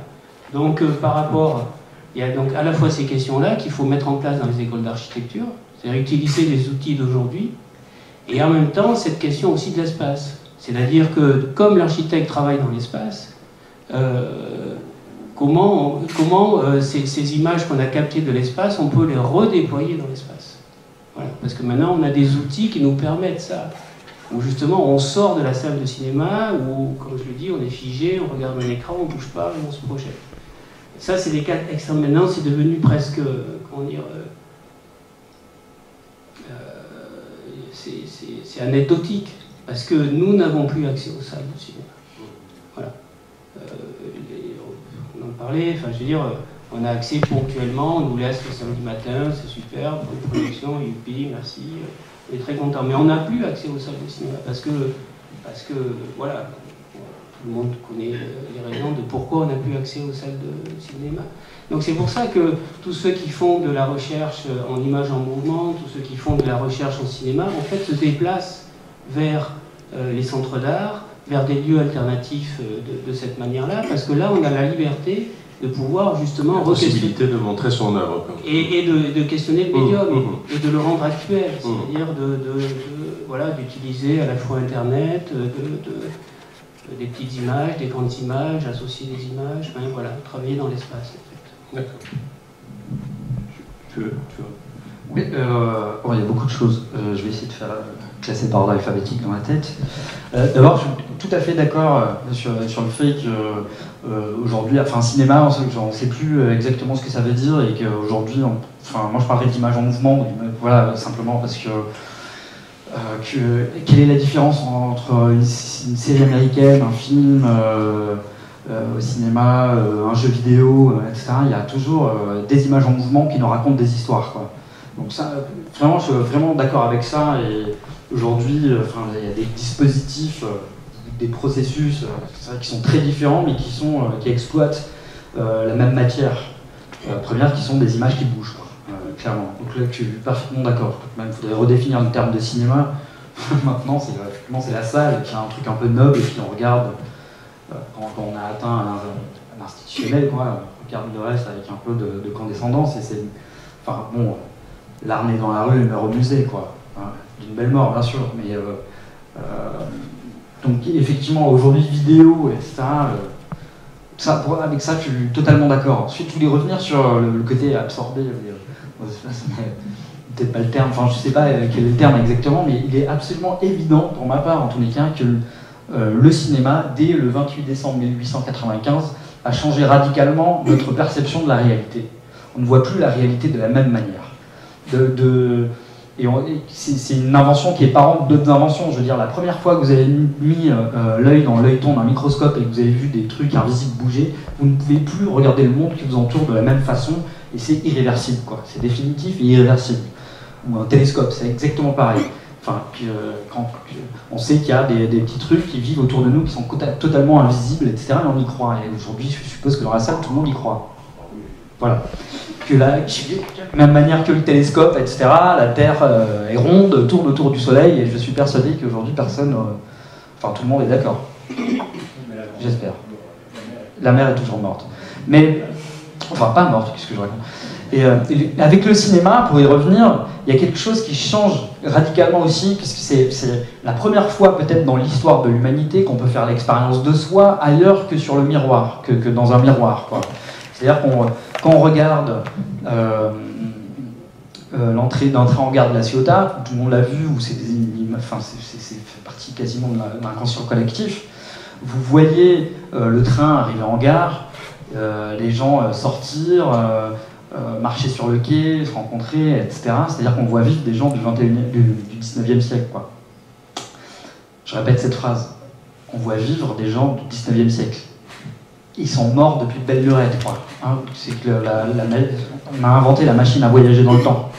C: Donc euh, par rapport il y a donc à la fois ces questions-là qu'il faut mettre en place dans les écoles d'architecture, c'est-à-dire utiliser les outils d'aujourd'hui, et en même temps cette question aussi de l'espace. C'est-à-dire que comme l'architecte travaille dans l'espace, euh, comment, euh, ces, images qu'on a captées de l'espace, on peut les redéployer dans l'espace. Voilà. Parce que maintenant on a des outils qui nous permettent ça. Où justement on sort de la salle de cinéma, où, comme je le dis, on est figé, on regarde un écran, on ne bouge pas on se projette. Ça, c'est des cas extrêmes. Maintenant, c'est devenu presque, euh, comment dire, euh, c'est- anecdotique, parce que nous n'avons plus accès aux salles de cinéma. Voilà. Parlait, enfin, je veux dire, euh, on a accès ponctuellement, on nous laisse le samedi matin, c'est super, bonne projection, youpi, merci, euh, on est très content. Mais on n'a plus accès aux salles de cinéma, parce que, parce que voilà, tout le monde connaît euh, les raisons de pourquoi on n'a plus accès aux salles de cinéma. Donc c'est pour ça que tous ceux qui font de la recherche en images en mouvement, tous ceux qui font de la recherche en cinéma, en fait se déplacent vers les centres d'art, vers des lieux alternatifs euh, de, de cette manière-là, parce que là on a la liberté de pouvoir justement
B: La possibilité de montrer son œuvre.
C: et, et de, de questionner le
B: Mmh,
C: médium
B: mmh.
C: et de le rendre actuel,
B: Mmh.
C: c'est-à-dire de, de- de- voilà, d'utiliser à la fois Internet, de, de- des petites images, des grandes images, associer des images, enfin, voilà, travailler dans l'espace. en fait.
B: D'accord.
E: Tu veux- tu veux-
D: Oui, euh, il y a beaucoup de choses. Euh, je vais essayer de faire euh, classer par ordre alphabétique dans la tête. D'abord, je suis tout à fait d'accord sur, sur, le fait qu'aujourd'hui, enfin, cinéma, on ne sait plus exactement ce que ça veut dire et qu'aujourd'hui, enfin, moi je parlerai d'image en mouvement, voilà, simplement parce que, que, quelle est la différence entre une, série américaine, un film au cinéma, un jeu vidéo, etc. Il y a toujours des images en mouvement qui nous racontent des histoires. Quoi. Donc ça, vraiment, je suis vraiment d'accord avec ça. Et aujourd'hui, euh, enfin, il y a des dispositifs, euh, des processus euh, qui sont très différents, mais qui, sont, qui exploitent la même matière. première, qui sont des images qui bougent, clairement. Donc là, je suis parfaitement d'accord. Même, il faudrait redéfinir le terme de cinéma. Maintenant, c'est la salle, qui a un truc un peu noble, et puis on regarde quand, on a atteint un, institutionnel, quoi, on regarde le reste avec un peu de, de condescendance. Et c'est, enfin, bon, l'armée dans la rue meurt au musée, quoi. D'une belle mort, bien sûr, mais euh, euh, donc effectivement, aujourd'hui, vidéo, etc. Euh, ça, avec ça, je suis totalement d'accord. Ensuite, je voulais revenir sur le, côté absorbé. Peut-être pas le terme, enfin, je sais pas quel est le terme exactement, mais il est absolument évident, pour ma part en tous les cas, que le cinéma, dès le 28 décembre 1895, a changé radicalement notre perception de la réalité. On ne voit plus la réalité de la même manière de, et c'est une invention qui est parente d'autres inventions. Je veux dire, la première fois que vous avez mis euh, l'œil dans l'œilleton d'un microscope et que vous avez vu des trucs invisibles bouger, vous ne pouvez plus regarder le monde qui vous entoure de la même façon et c'est irréversible, quoi. C'est définitif et irréversible. Ou un télescope, c'est exactement pareil. Enfin, quand, on sait qu'il y a des, petits trucs qui vivent autour de nous qui sont totalement invisibles, etc. Et on y croit. Et aujourd'hui, je suppose que dans la salle, tout le monde y croit. Voilà la même manière que le télescope, etc., la Terre euh, est ronde, tourne autour du Soleil, et je suis persuadé qu'aujourd'hui personne, euh, enfin tout le monde est d'accord. J'espère. La mer est toujours morte. Mais, enfin pas morte, qu'est-ce que je raconte. Euh, et, avec le cinéma, pour y revenir, il y a quelque chose qui change radicalement aussi, parce que c'est la première fois peut-être dans l'histoire de l'humanité qu'on peut faire l'expérience de soi ailleurs que sur le miroir, que, que dans un miroir. C'est-à-dire qu'on quand on regarde euh, euh, l'entrée d'un train en gare de la Ciotat, tout le monde l'a vu, ou c'est enfin, fait partie quasiment de l'inconscient collectif, vous voyez euh, le train arriver en gare, les gens sortir, marcher sur le quai, se rencontrer, etc. C'est-à-dire qu'on voit vivre des gens du, 21 du, 19e siècle. Je répète cette phrase. On voit vivre des gens du 19e siècle ils sont morts depuis belle lurette, quoi. Hein, c'est que la, on a inventé la machine à voyager dans le temps.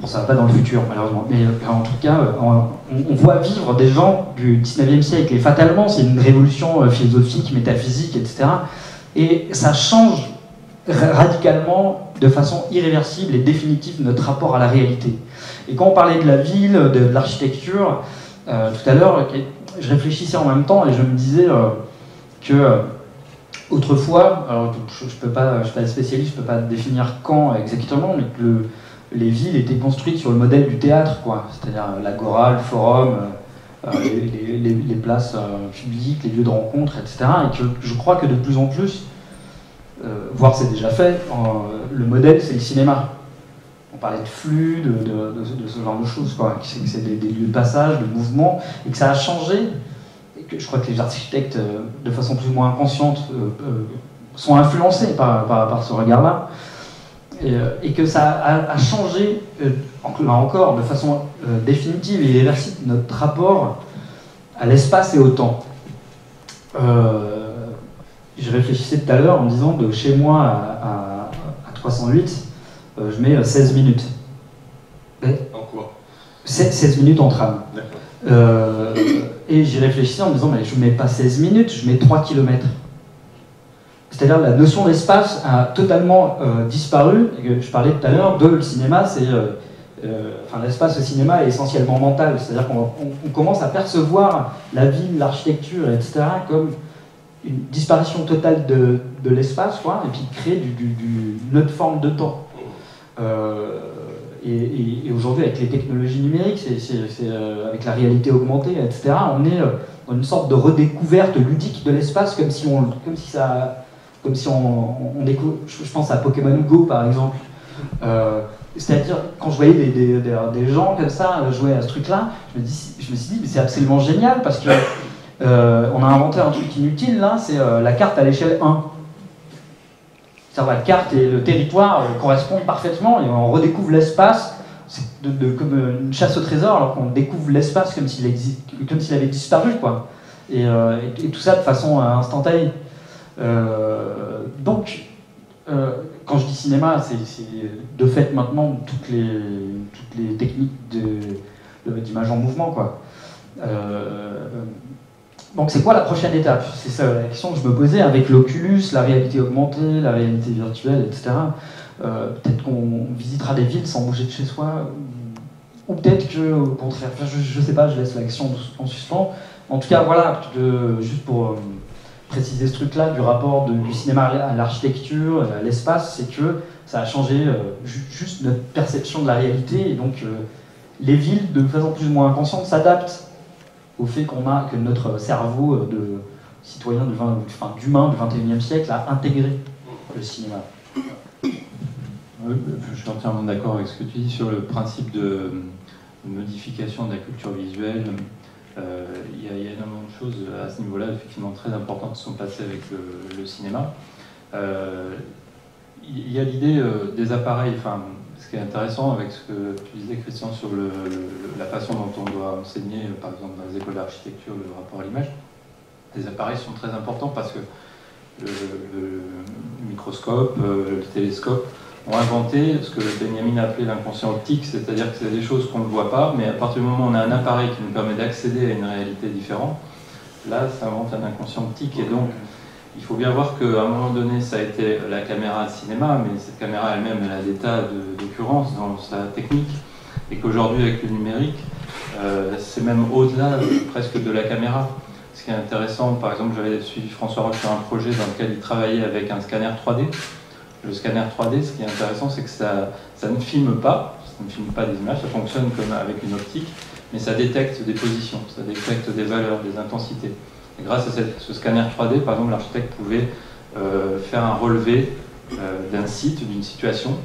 D: Bon, ça va pas dans le futur, malheureusement. Mais euh, en tout cas, euh, on, voit vivre des gens du 19e siècle. Et fatalement, c'est une révolution euh, philosophique, métaphysique, etc. Et ça change radicalement, de façon irréversible et définitive, notre rapport à la réalité. Et quand on parlait de la ville, de, l'architecture, tout à l'heure, je réfléchissais en même temps et je me disais que Autrefois, alors je ne peux pas, je suis pas spécialiste, je ne peux pas définir quand exactement, mais que les villes étaient construites sur le modèle du théâtre, quoi. C'est-à-dire euh, l'agora, le forum, euh, euh, les, places publiques, les lieux de rencontre, etc. Et que je crois que de plus en plus, voire c'est déjà fait, le modèle c'est le cinéma. On parlait de flux, de, ce genre de choses, quoi. C'est des, des, lieux de passage, de mouvement, et que ça a changé je crois que les architectes, euh, de façon plus ou moins inconsciente, euh, euh, sont influencés par, par, ce regard-là, et, que ça a, changé, encore, de façon définitive et irréversible, notre rapport à l'espace et au temps. je réfléchissais tout à l'heure en disant de chez moi à, 308, je mets 16 minutes.
B: En quoi?
D: 16 minutes en tram. Euh, et j'y réfléchissais en me disant, mais je ne mets pas 16 minutes, je mets 3 km. C'est-à-dire la notion d'espace a totalement euh, disparu. Et je parlais tout à l'heure de le cinéma, c'est. Euh, enfin, l'espace au cinéma est essentiellement mental. C'est-à-dire qu'on commence à percevoir la ville, l'architecture, etc., comme une disparition totale de, de l'espace, quoi, et puis créer une autre forme de temps. Et, aujourd'hui, avec les technologies numériques, euh, avec la réalité augmentée, etc., on est euh, dans une sorte de redécouverte ludique de l'espace, comme si on, comme si ça, comme si on, découvre. Je pense à Pokémon Go, par exemple. Euh, c'est-à-dire, quand je voyais des, gens comme ça jouer à ce truc-là, je, me suis dit, mais c'est absolument génial parce que on a inventé un truc inutile là, c'est la carte à l'échelle 1. La carte et le territoire euh, correspondent parfaitement et on redécouvre l'espace de, comme une chasse au trésor alors qu'on découvre l'espace comme s'il avait disparu quoi. Et, et, tout ça de façon instantanée. donc quand je dis cinéma, c'est de fait maintenant toutes les, toutes les techniques d'image en mouvement. Quoi. Donc c'est quoi la prochaine étape? C'est ça la question que je me posais avec l'Oculus, la réalité augmentée, la réalité virtuelle, etc. Euh, peut-être qu'on visitera des villes sans bouger de chez soi, ou, peut-être que au contraire, je ne sais pas, je laisse l'action en suspens. En tout cas, voilà, juste pour euh, préciser ce truc-là du rapport du cinéma à l'architecture, à l'espace, c'est que ça a changé euh, juste notre perception de la réalité et donc les villes, de façon plus ou moins inconsciente, s'adaptent au fait qu'on a que notre cerveau euh, de citoyen de enfin, d'humain du 21e siècle a intégré le cinéma.
E: je suis entièrement d'accord avec ce que tu dis sur le principe de modification de la culture visuelle, euh, il y, a énormément de choses à ce niveau-là, effectivement très importantes, qui sont passées avec le, cinéma. Euh, il y a l'idée euh, des appareils, enfin, ce qui est intéressant avec ce que tu disais, Christian, sur la façon dont on doit enseigner, par exemple dans les écoles d'architecture, le rapport à l'image. Les appareils sont très importants parce que le microscope, le télescope, ont inventé ce que Benjamin a appelé l'inconscient optique, c'est-à-dire que c'est des choses qu'on ne voit pas, mais à partir du moment où on a un appareil qui nous permet d'accéder à une réalité différente, là, ça invente un inconscient optique. Et donc, il faut bien voir qu'à un moment donné, ça a été la caméra cinéma, mais cette caméra elle-même, elle a des tas d'occurrences dans sa technique, et qu'aujourd'hui, avec le numérique, euh, c'est même au-delà presque de la caméra. Ce qui est intéressant, par exemple, j'avais suivi François Roche sur un projet dans lequel il travaillait avec un scanner 3D, le scanner 3D, ce qui est intéressant, c'est que ça, ne filme pas, ça ne filme pas des images, ça fonctionne comme avec une optique, mais ça détecte des positions, ça détecte des valeurs, des intensités. Et grâce à ce scanner 3D, par exemple, l'architecte pouvait euh, faire un relevé euh, d'un site, d'une situation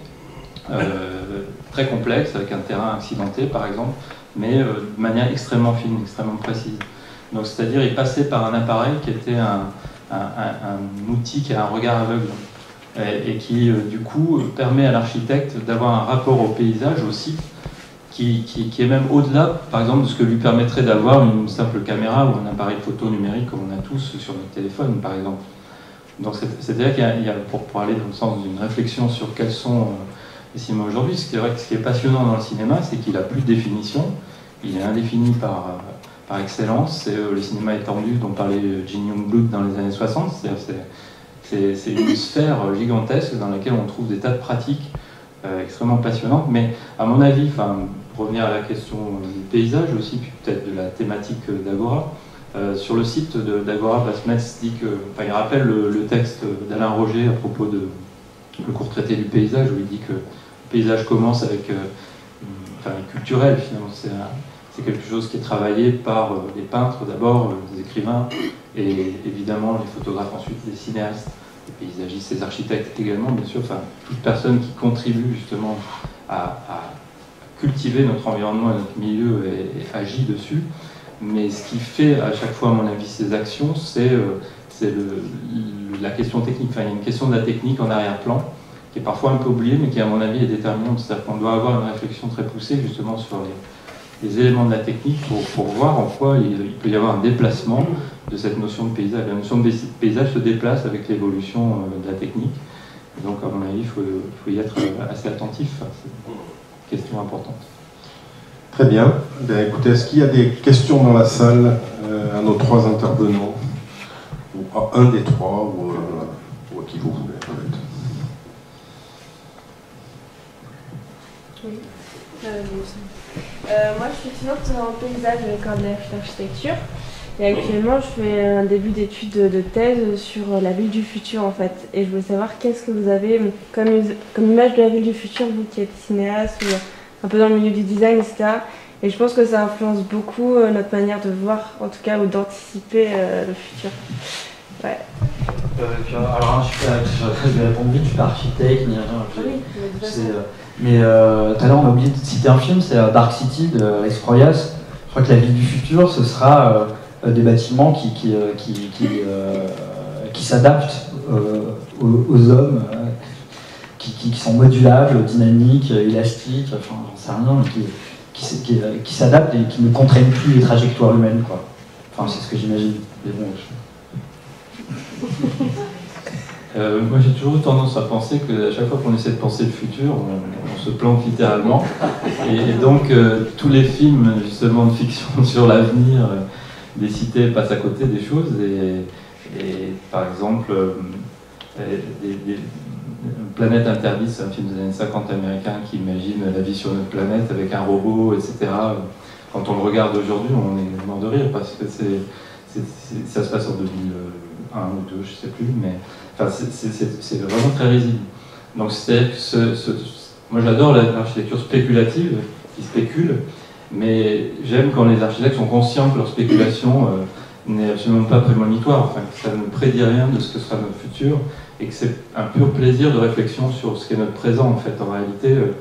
E: euh, très complexe, avec un terrain accidenté, par exemple, mais de manière extrêmement fine, extrêmement précise. Donc, c'est-à-dire, il passait par un appareil qui était un, outil qui a un regard aveugle et qui euh, du coup permet à l'architecte d'avoir un rapport au paysage aussi qui, est même au-delà, par exemple, de ce que lui permettrait d'avoir une simple caméra ou un appareil photo numérique comme on a tous sur notre téléphone, par exemple. Donc c'est-à-dire qu'il y, a, pour, pour, aller dans le sens d'une réflexion sur quels sont euh, les cinémas aujourd'hui, ce qui est vrai ce qui est passionnant dans le cinéma, c'est qu'il a plus de définition, il est indéfini par, euh, par excellence, c'est le cinéma étendu dont parlait Jin Youngblood dans les années 60, c'est-à-dire c'est une sphère gigantesque dans laquelle on trouve des tas de pratiques euh, extrêmement passionnantes. Mais à mon avis, pour revenir à la question du paysage aussi, puis peut-être de la thématique d'Agora, euh, sur le site d'Agora, Basmets dit que, il rappelle le, texte d'Alain Roger à propos de le court traité du paysage, où il dit que le paysage commence avec, euh, enfin, culturel finalement, c'est quelque chose qui est travaillé par les peintres d'abord, les écrivains, et évidemment les photographes ensuite, les cinéastes, les paysagistes, les architectes également, bien sûr, enfin toute personne qui contribue justement à, cultiver notre environnement et notre milieu et, agit dessus. Mais ce qui fait à chaque fois, à mon avis, ces actions, c'est euh, la question technique. Enfin, il y a une question de la technique en arrière-plan qui est parfois un peu oubliée, mais qui, à mon avis, est déterminante. C'est-à-dire qu'on doit avoir une réflexion très poussée justement sur les, éléments de la technique pour, voir en quoi il, peut y avoir un déplacement de cette notion de paysage. La notion de paysage se déplace avec l'évolution euh, de la technique. donc, à mon avis, il faut, y être euh, assez attentif. Question importante.
B: Très bien. Eh écoutez, est-ce qu'il y a des questions dans la salle euh, à nos trois intervenants Ou à un des trois, ou, à qui vous voulez,
F: Oui. Euh, moi, je suis étudiante en paysage et d'architecture. Et actuellement, je fais un début d'études de, thèse sur la ville du futur, en fait. Et je voulais savoir qu'est-ce que vous avez comme, comme image de la ville du futur, vous qui êtes cinéaste ou un peu dans le milieu du design, etc. Et je pense que ça influence beaucoup euh, notre manière de voir, en tout cas, ou d'anticiper euh, le futur. Ouais.
D: alors, je vais répondre vite, je suis pas architecte, ni rien.
F: Oui,
D: Mais tout à l'heure, on a oublié de citer un film, c'est Dark City de Proyas. Je crois que la ville du futur, ce sera des bâtiments qui, qui, qui, qui, qui s'adaptent aux, hommes, qui, sont modulables, dynamiques, élastiques, enfin, j'en sais rien, qui, qui, s'adaptent et qui ne contraignent plus les trajectoires humaines. Quoi. Enfin, c'est ce que j'imagine.
E: Euh, moi j'ai toujours tendance à penser qu'à chaque fois qu'on essaie de penser le futur, on, se plante littéralement. Et, donc euh, tous les films justement de fiction sur l'avenir euh, des cités passent à côté des choses. Et, par exemple, des, Planète interdite, c'est un film des années 50 américain qui imagine la vie sur notre planète avec un robot, etc. Quand on le regarde aujourd'hui, on est mort de rire parce que c'est, ça se passe en 2001 ou 2, je sais plus, mais c'est, vraiment très risible. Donc c'est ce, moi j'adore l'architecture spéculative qui spécule, mais j'aime quand les architectes sont conscients que leur spéculation euh, n'est absolument pas prémonitoire, enfin, que ça ne prédit rien de ce que sera notre futur, et que c'est un pur plaisir de réflexion sur ce qu'est notre présent en fait. En réalité, euh,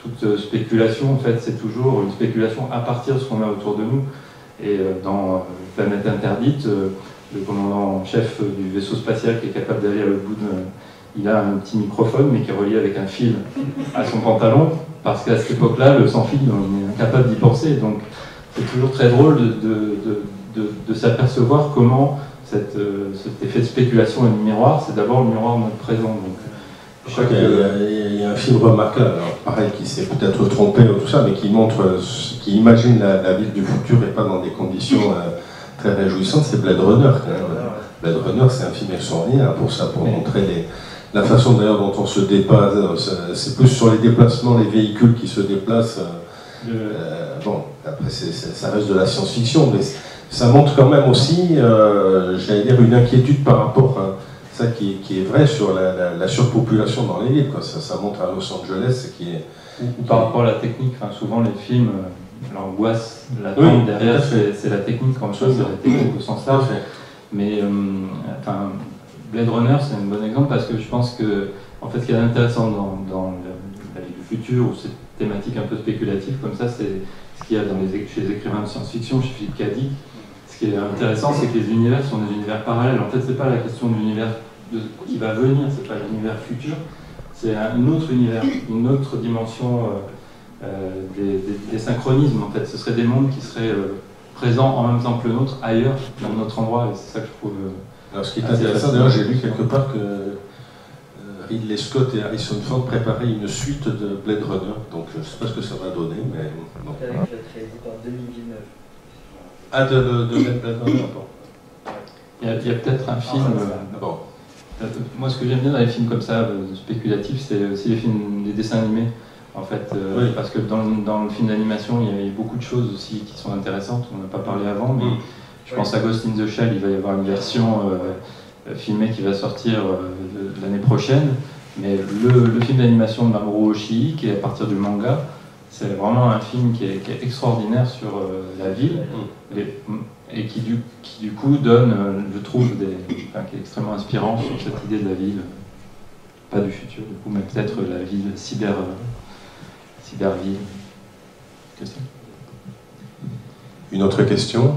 E: toute euh, spéculation en fait, c'est toujours une spéculation à partir de ce qu'on a autour de nous. Et euh, dans Planète interdite, le commandant en chef du vaisseau spatial qui est capable d'aller à l'autre bout de, il a un petit microphone mais qui est relié avec un fil à son pantalon parce qu'à cette époque-là, le sans fil, on est incapable d'y penser. Donc c'est toujours très drôle de, de, de s'apercevoir comment euh, cet effet de spéculation et de miroir, c'est d'abord le miroir de notre présent. Donc,
B: il, y a, un film remarquable, pareil, qui s'est peut-être trompé ou tout ça, mais qui montre, qui imagine la, ville du futur et pas dans des conditions euh, très réjouissantes, c'est Blade Runner. Blade Runner, c'est un film extraordinaire pour ça, pour montrer la façon d'ailleurs dont on se dépasse. Euh, c'est plus sur les déplacements, les véhicules qui se déplacent. bon, après, ça reste de la science-fiction, mais ça montre quand même aussi, euh, j'allais dire, une inquiétude par rapport à ça qui, est vrai sur la, surpopulation dans les villes. Quoi. Ça, montre à Los Angeles qui est.
E: Ou, par rapport à la technique, enfin, souvent les films, euh, l'angoisse, la oui, derrière, c'est la technique, comme chose, c'est la technique au sens large. Mais euh, enfin, Blade Runner, c'est un bon exemple parce que je pense que, en fait, ce qui est intéressant dans, la, vie du futur, ou cette thématique un peu spéculative comme ça, c'est ce qu'il y a dans chez les écrivains de science-fiction, chez Philippe Cadic, ce qui est intéressant, c'est que les univers sont des univers parallèles. En fait, ce n'est pas la question de l'univers qui va venir, ce n'est pas l'univers futur, c'est un autre univers, une autre dimension euh, euh, des, synchronismes. En fait, ce seraient des mondes qui seraient euh, présents en même temps que le nôtre, ailleurs, dans notre endroit, et c'est ça que je trouve.
B: Alors, ce qui est intéressant, d'ailleurs, j'ai lu quelque part que Ridley Scott et Harrison Ford préparaient une suite de Blade Runner, donc je ne sais pas ce que ça va donner, mais bon. Ah, de, de, de
E: Il y a, peut-être un film. Euh, euh, moi, ce que j'aime bien dans les films comme ça, euh, spéculatifs, c'est aussi les films, les dessins animés. En fait, parce que dans, dans, le film d'animation, il y a beaucoup de choses aussi qui sont intéressantes. On n'a pas parlé avant, mais mm. Je pense à Ghost in the Shell. Il va y avoir une version filmée qui va sortir l'année prochaine. Mais le, le film d'animation de Mamoru Oshii, qui est à partir du manga, c'est vraiment un film qui est, extraordinaire sur euh, la ville mm. et qui du, qui du, coup donne, euh, je trouve, des, enfin, qui est extrêmement inspirant sur cette idée de la ville, pas du futur du coup, mais peut-être la ville cyber, euh, cyberville.
B: Question Une autre question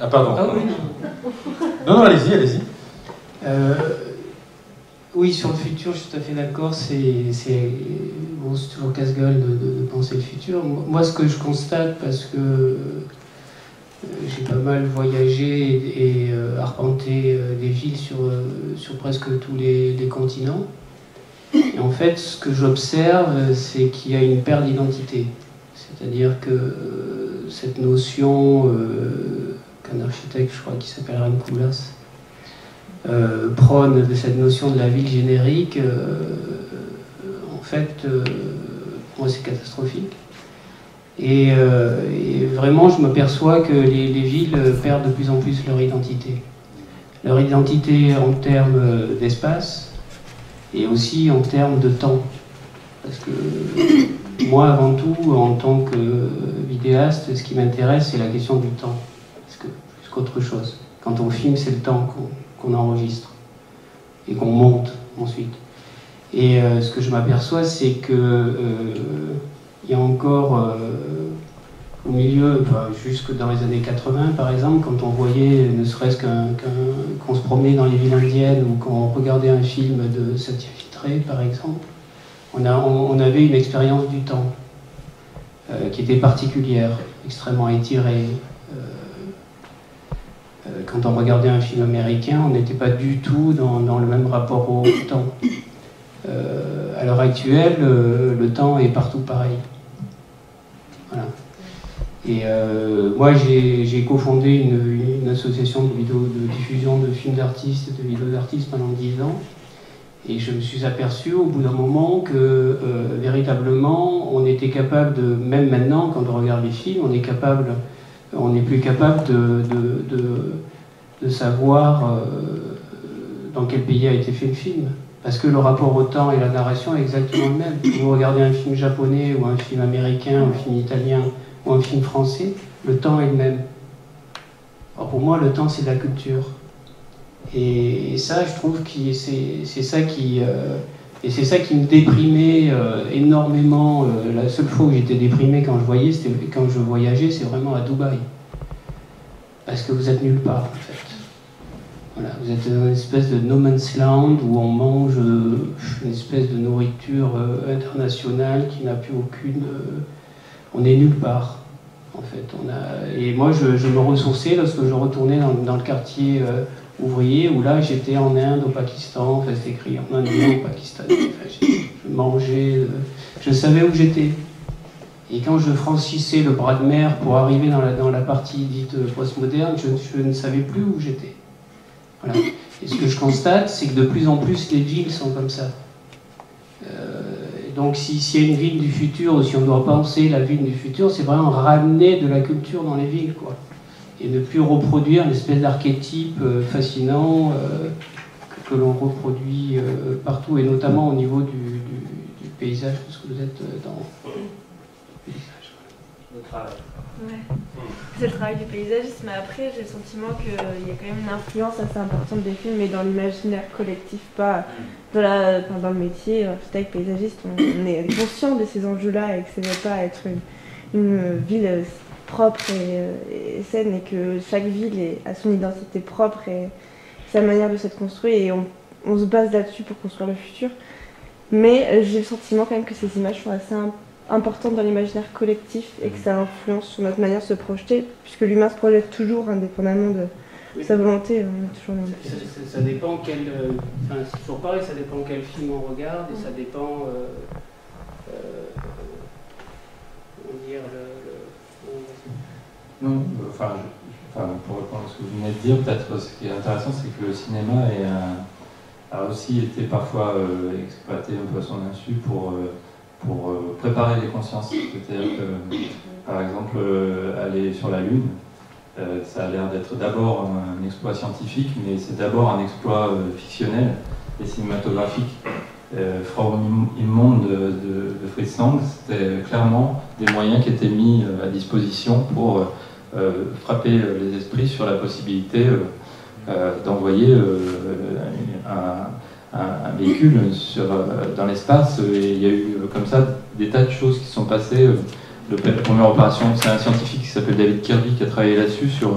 B: Ah pardon. Ah non, non, allez-y, allez-y.
C: Oui, sur le futur, je suis tout à fait d'accord. C'est bon, toujours casse-gueule de, penser le futur. Moi, ce que je constate, parce que euh, j'ai pas mal voyagé et, euh, arpenté euh, des villes sur, sur presque tous les, continents. Et en fait, ce que j'observe, c'est qu'il y a une perte d'identité. C'est-à-dire que cette notion qu'un architecte, je crois, qui s'appelle Koulas, euh, prône de cette notion de la ville générique, euh, en fait, euh, pour moi c'est catastrophique. Et, vraiment, je me perçois que les, villes perdent de plus en plus leur identité. Leur identité en termes d'espace et aussi en termes de temps. Parce que moi, avant tout, en tant que vidéaste, ce qui m'intéresse, c'est la question du temps, plus qu'autre chose. Quand on filme, c'est le temps qu'on enregistre et qu'on monte ensuite. Et ce que je m'aperçois, c'est que il y a encore au milieu, jusque dans les années 80 par exemple, quand on voyait ne serait-ce qu'on se promenait dans les villes indiennes ou qu'on regardait un film de Satya Fitré par exemple, on, avait une expérience du temps euh, qui était particulière, extrêmement étirée. Euh, euh, quand on regardait un film américain, on n'était pas du tout dans, le même rapport au temps. à l'heure actuelle, le temps est partout pareil. Voilà. Et moi, j'ai cofondé une, association de, de diffusion de films d'artistes et de vidéos d'artistes pendant 10 ans. Et je me suis aperçu au bout d'un moment que euh, véritablement, on était capable de, même maintenant, quand on regarde les films, on est capable, on n'est plus capable de, de, de, savoir euh, dans quel pays a été fait le film. Parce que le rapport au temps et la narration est exactement le même. Si vous regardez un film japonais ou un film américain ou un film italien, ou un film français, le temps est le même. Alors pour moi, le temps, c'est de la culture. Et, ça, je trouve que c'est ça qui... Euh, et c'est ça qui me déprimait euh, énormément. Euh, la seule fois où j'étais déprimé quand je voyais, c'était quand je voyageais, c'est vraiment à Dubaï. Parce que vous êtes nulle part, en fait. Voilà, vous êtes dans une espèce de no man's land où on mange une espèce de nourriture internationale qui n'a plus aucune. on est nulle part en fait. Et moi, je, me ressourçais lorsque je retournais dans, le quartier ouvrier, où là, j'étais en Inde, au Pakistan, enfin, c'est écrit en Indien, au Pakistan. je mangeais, euh, je savais où j'étais. Et quand je franchissais le bras de mer pour arriver dans la, dans la partie dite postmoderne, je, je ne savais plus où j'étais. Et ce que je constate, c'est que de plus en plus, les villes sont comme ça. Euh, donc s'il y a une ville du futur, ou si on doit penser la ville du futur, c'est vraiment ramener de la culture dans les villes, quoi. Et ne plus reproduire une espèce d'archétype euh, fascinant euh, que, l'on reproduit euh, partout, et notamment au niveau du, paysage, parce que vous êtes dans le paysage.
F: Le travail. C'est le travail du paysagisme, mais après j'ai le sentiment qu'il y a quand même une influence assez importante des films, mais dans l'imaginaire collectif, pas dans, la, dans le métier architecte, paysagiste, on, est conscient de ces enjeux-là et que ce n'est pas être une, ville propre et, saine et que chaque ville a son identité propre et sa manière de s'être construite et on, on se base là-dessus pour construire le futur. Mais j'ai le sentiment quand même que ces images sont assez importantes importante dans l'imaginaire collectif et que ça influence sur notre manière de se projeter, puisque l'humain se projette toujours indépendamment de sa volonté.
C: toujours ça, dépend quel. Euh, enfin, c'est toujours pareil, ça dépend quel film on regarde et ça dépend. Euh, euh, comment dire
E: le, Non, enfin, pour répondre à ce que vous venez de dire, peut-être ce qui est intéressant, c'est que le cinéma a aussi été parfois exploité un peu à son insu pour pour euh, préparer les consciences. C'est-à-dire que, par exemple, euh, aller sur la Lune, euh, ça a l'air d'être d'abord un exploit scientifique, mais c'est d'abord un exploit fictionnel et cinématographique. Euh, Immonde de, de, Fritz Lang, c'était clairement des moyens qui étaient mis à disposition pour frapper les esprits sur la possibilité d'envoyer un, véhicule euh, dans l'espace. Et il y a eu euh, comme ça des tas de choses qui sont passées. Euh, la première opération, c'est un scientifique qui s'appelle David Kirby qui a travaillé là-dessus sur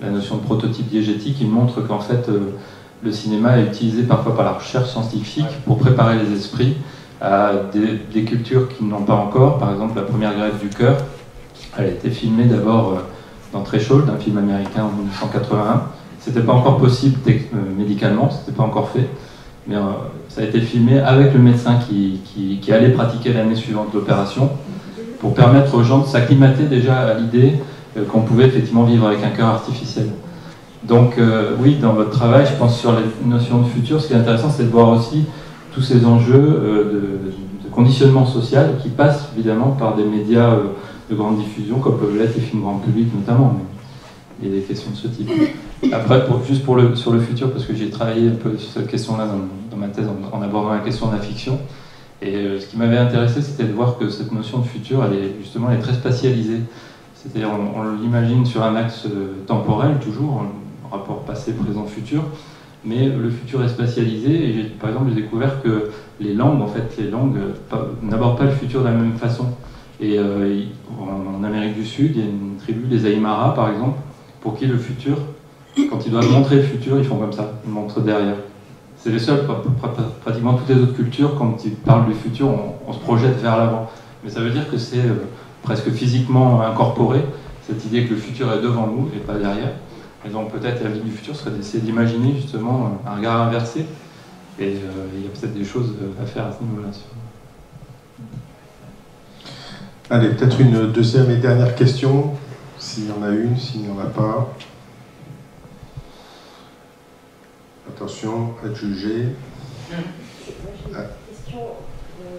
E: la notion de prototype diégétique. Il montre qu'en fait, le cinéma est utilisé parfois par la recherche scientifique pour préparer les esprits à des, cultures qui n'ont pas encore. Par exemple, la première grève du cœur, elle a été filmée d'abord dans Threshold, un film américain en 1981. C'était pas encore possible médicalement, c'était pas encore fait mais euh, ça a été filmé avec le médecin qui, allait pratiquer l'année suivante l'opération, pour permettre aux gens de s'acclimater déjà à l'idée euh, qu'on pouvait effectivement vivre avec un cœur artificiel. Donc euh, oui, dans votre travail, je pense sur les notions de futur, ce qui est intéressant, c'est de voir aussi tous ces enjeux de, conditionnement social qui passent évidemment par des médias de grande diffusion, comme peuvent l'être les films grand public notamment. Mais il y a des questions de ce type. Après, juste sur le futur, parce que j'ai travaillé un peu sur cette question-là dans, ma thèse en, abordant la question de la fiction. Et euh, ce qui m'avait intéressé, c'était de voir que cette notion de futur, elle est justement elle est très spatialisée. C'est-à-dire, on, l'imagine sur un axe euh, temporel, toujours, rapport passé, présent, futur. Mais le futur est spatialisé. Et par exemple, j'ai découvert que les langues, en fait, les langues n'abordent pas le futur de la même façon. Et en Amérique du Sud, il y a une tribu, les Aymara par exemple, pour qui le futur, quand ils doivent montrer le futur, ils font comme ça, ils montrent derrière. C'est les seuls, pratiquement toutes les autres cultures, quand ils parlent du futur, on, se projette vers l'avant. Mais ça veut dire que c'est presque physiquement incorporé, cette idée que le futur est devant nous et pas derrière. Et donc peut-être la vie du futur serait d'essayer d'imaginer justement un regard inversé. Et euh, il y a peut-être des choses à faire à ce niveau-là.
B: Allez, peut-être une deuxième et dernière question, s'il y en a une, s'il n'y en a pas. Attention, juger.
G: Une question euh,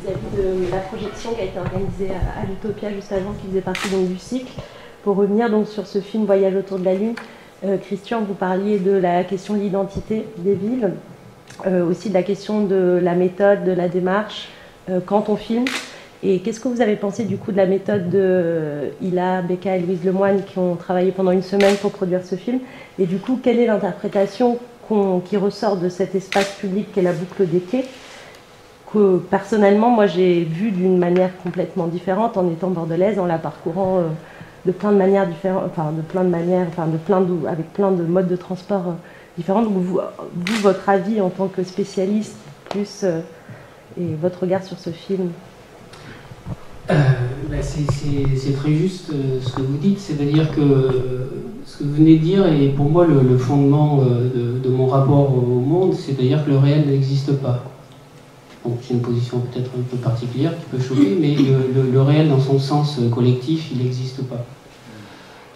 G: vis-à-vis de la projection qui a été organisée à, l'Utopia juste avant, qui faisait partie donc, du cycle. Pour revenir donc sur ce film Voyage autour de la Lune, euh, Christian, vous parliez de la question de l'identité des villes, euh, aussi de la question de la méthode, de la démarche quand on filme. Et qu'est-ce que vous avez pensé du coup de la méthode de Ila, Becca et Louise Lemoine qui ont travaillé pendant une semaine pour produire ce film? Et du coup, quelle est l'interprétation qui ressort de cet espace public qu'est la boucle des quais? Que personnellement, moi j'ai vu d'une manière complètement différente en étant bordelaise, en la parcourant de plein de manières différentes, enfin de plein de manières, enfin de plein de, avec plein de modes de transport euh, différents. Donc vous, votre avis en tant que spécialiste, plus euh, et votre regard sur ce film?
C: Euh, bah, c'est très juste ce que vous dites, c'est-à-dire que ce que vous venez de dire est pour moi le, fondement de, mon rapport au monde, c'est-à-dire que le réel n'existe pas. Donc c'est une position peut-être un peu particulière qui peut choquer, mais le, réel dans son sens collectif, il n'existe pas.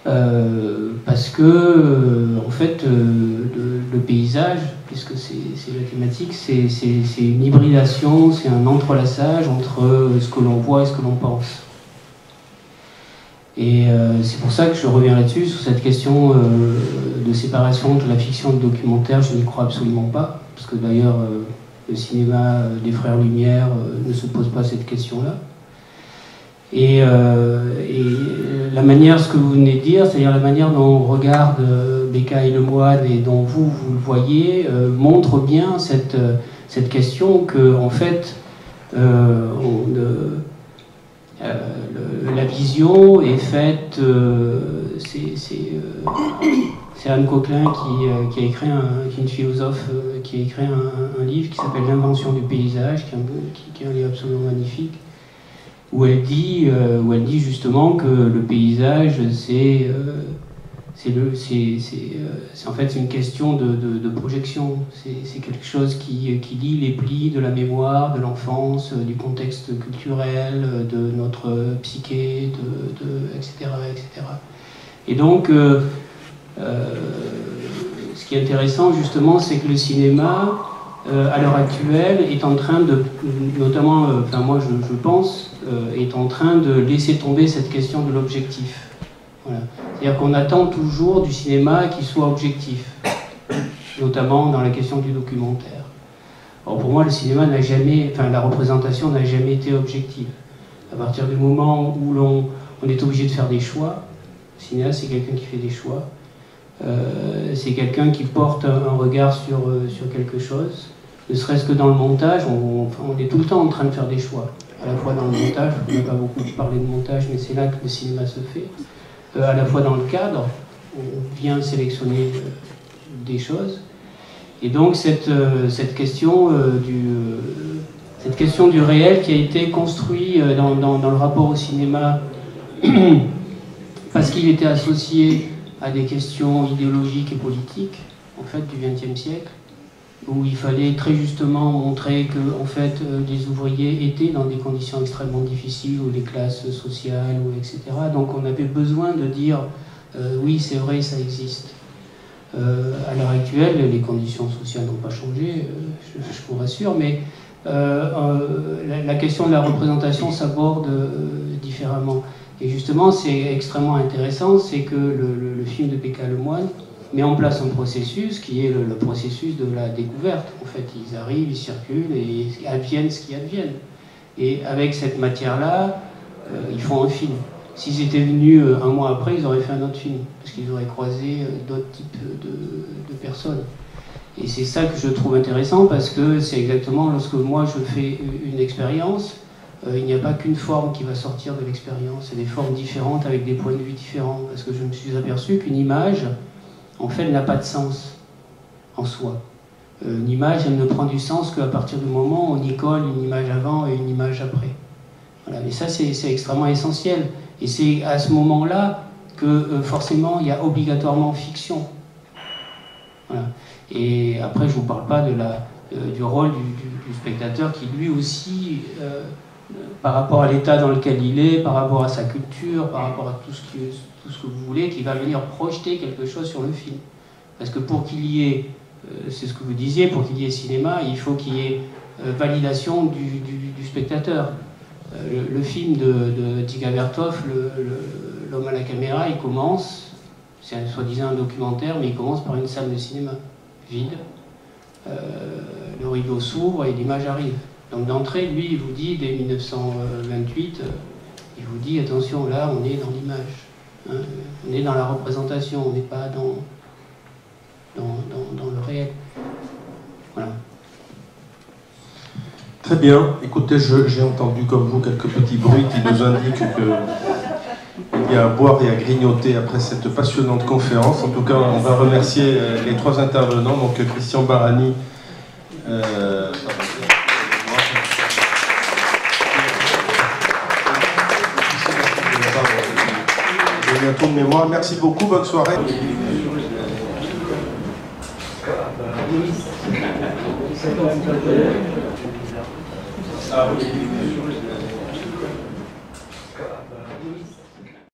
C: Euh, parce que, euh, en fait, euh, le, paysage, puisque c'est la thématique, c'est une hybridation, c'est un entrelaçage entre ce que l'on voit et ce que l'on pense. Et c'est pour ça que je reviens là-dessus, sur cette question de séparation entre la fiction et le documentaire, je n'y crois absolument pas, parce que d'ailleurs, le cinéma des frères Lumière ne se pose pas cette question-là. Euh, et, la manière, ce que vous venez de dire, c'est-à-dire la manière dont on regarde euh, Becca et le moine et dont vous, vous le voyez, euh, montre bien cette, cette question que, en fait, la vision est faite. c'est Anne Coquelin qui, qui, a écrit un, qui est une philosophe qui a écrit un, livre qui s'appelle L'invention du paysage, qui est, qui est un livre absolument magnifique où elle dit, euh, où elle dit justement que le paysage, c'est euh, euh, c'est en fait une question de, projection. C'est quelque chose qui, qui, lie les plis de la mémoire, de l'enfance, du contexte culturel, de notre psyché, de etc., etc. Et donc, ce qui est intéressant justement, c'est que le cinéma, à l'heure actuelle, est en train de, notamment, enfin moi je, pense, euh, est en train de laisser tomber cette question de l'objectif. C'est-à-dire qu'on attend toujours du cinéma qu'il soit objectif, notamment dans la question du documentaire. Or pour moi, le cinéma n'a jamais, enfin la représentation n'a jamais été objective. À partir du moment où l'on on est obligé de faire des choix, le cinéaste c'est quelqu'un qui fait des choix, euh, c'est quelqu'un qui porte un, regard sur, euh, sur quelque chose. Ne serait-ce que dans le montage, on, est tout le temps en train de faire des choix. À la fois dans le montage, on n'a pas beaucoup parlé de montage, mais c'est là que le cinéma se fait, euh, à la fois dans le cadre, on vient sélectionner euh, des choses, et donc cette, euh, du, cette question du réel qui a été construit dans, dans le rapport au cinéma, parce qu'il était associé à des questions idéologiques et politiques, en fait, du XXe siècle, où il fallait très justement montrer que en fait, euh, les ouvriers étaient dans des conditions extrêmement difficiles, ou les classes sociales, ou etc. Donc on avait besoin de dire euh, oui, c'est vrai, ça existe. Euh, à l'heure actuelle, les conditions sociales n'ont pas changé, je, vous rassure, mais la, question de la représentation s'aborde différemment. Et justement, c'est extrêmement intéressant, c'est que le, film de Péka Lemoine met en place un processus qui est le, processus de la découverte. En fait, ils arrivent, ils circulent et ils adviennent ce qui advienne. Et avec cette matière-là, euh, ils font un film. S'ils étaient venus euh, un mois après, ils auraient fait un autre film, parce qu'ils auraient croisé euh, d'autres types de, personnes. Et c'est ça que je trouve intéressant parce que c'est exactement lorsque moi je fais une expérience, il n'y a pas qu'une forme qui va sortir de l'expérience, c'est des formes différentes avec des points de vue différents. Parce que je me suis aperçu qu'une image, en fait, n'a pas de sens en soi. Euh, une image, elle ne prend du sens qu'à partir du moment où on y colle une image avant et une image après. Voilà. Et ça, c'est extrêmement essentiel. Et c'est à ce moment-là que euh, forcément, il y a obligatoirement fiction. Et après, je ne vous parle pas de la, euh, du rôle du, spectateur qui, lui aussi, par rapport à l'état dans lequel il est, par rapport à sa culture, par rapport à tout ce, qui, tout ce que vous voulez, qui va venir projeter quelque chose sur le film. Parce que pour qu'il y ait, euh, c'est ce que vous disiez, pour qu'il y ait cinéma, il faut qu'il y ait validation du, spectateur. Le, film de, de Tika L'homme à la caméra, il commence, c'est soi-disant un documentaire, mais il commence par une salle de cinéma vide. Euh, le rideau s'ouvre et l'image arrive. Donc d'entrée, lui, il vous dit, dès 1928, euh, il vous dit, attention, là, on est dans l'image. Hein. on est dans la représentation, on n'est pas dans, dans, le réel. Voilà.
B: Très bien. Écoutez, j'ai entendu comme vous quelques petits bruits qui nous indiquent que il y a à boire et à grignoter après cette passionnante conférence. En tout cas, on va remercier euh, les trois intervenants, donc Christian Barani. Euh, Merci beaucoup, bonne soirée. Ah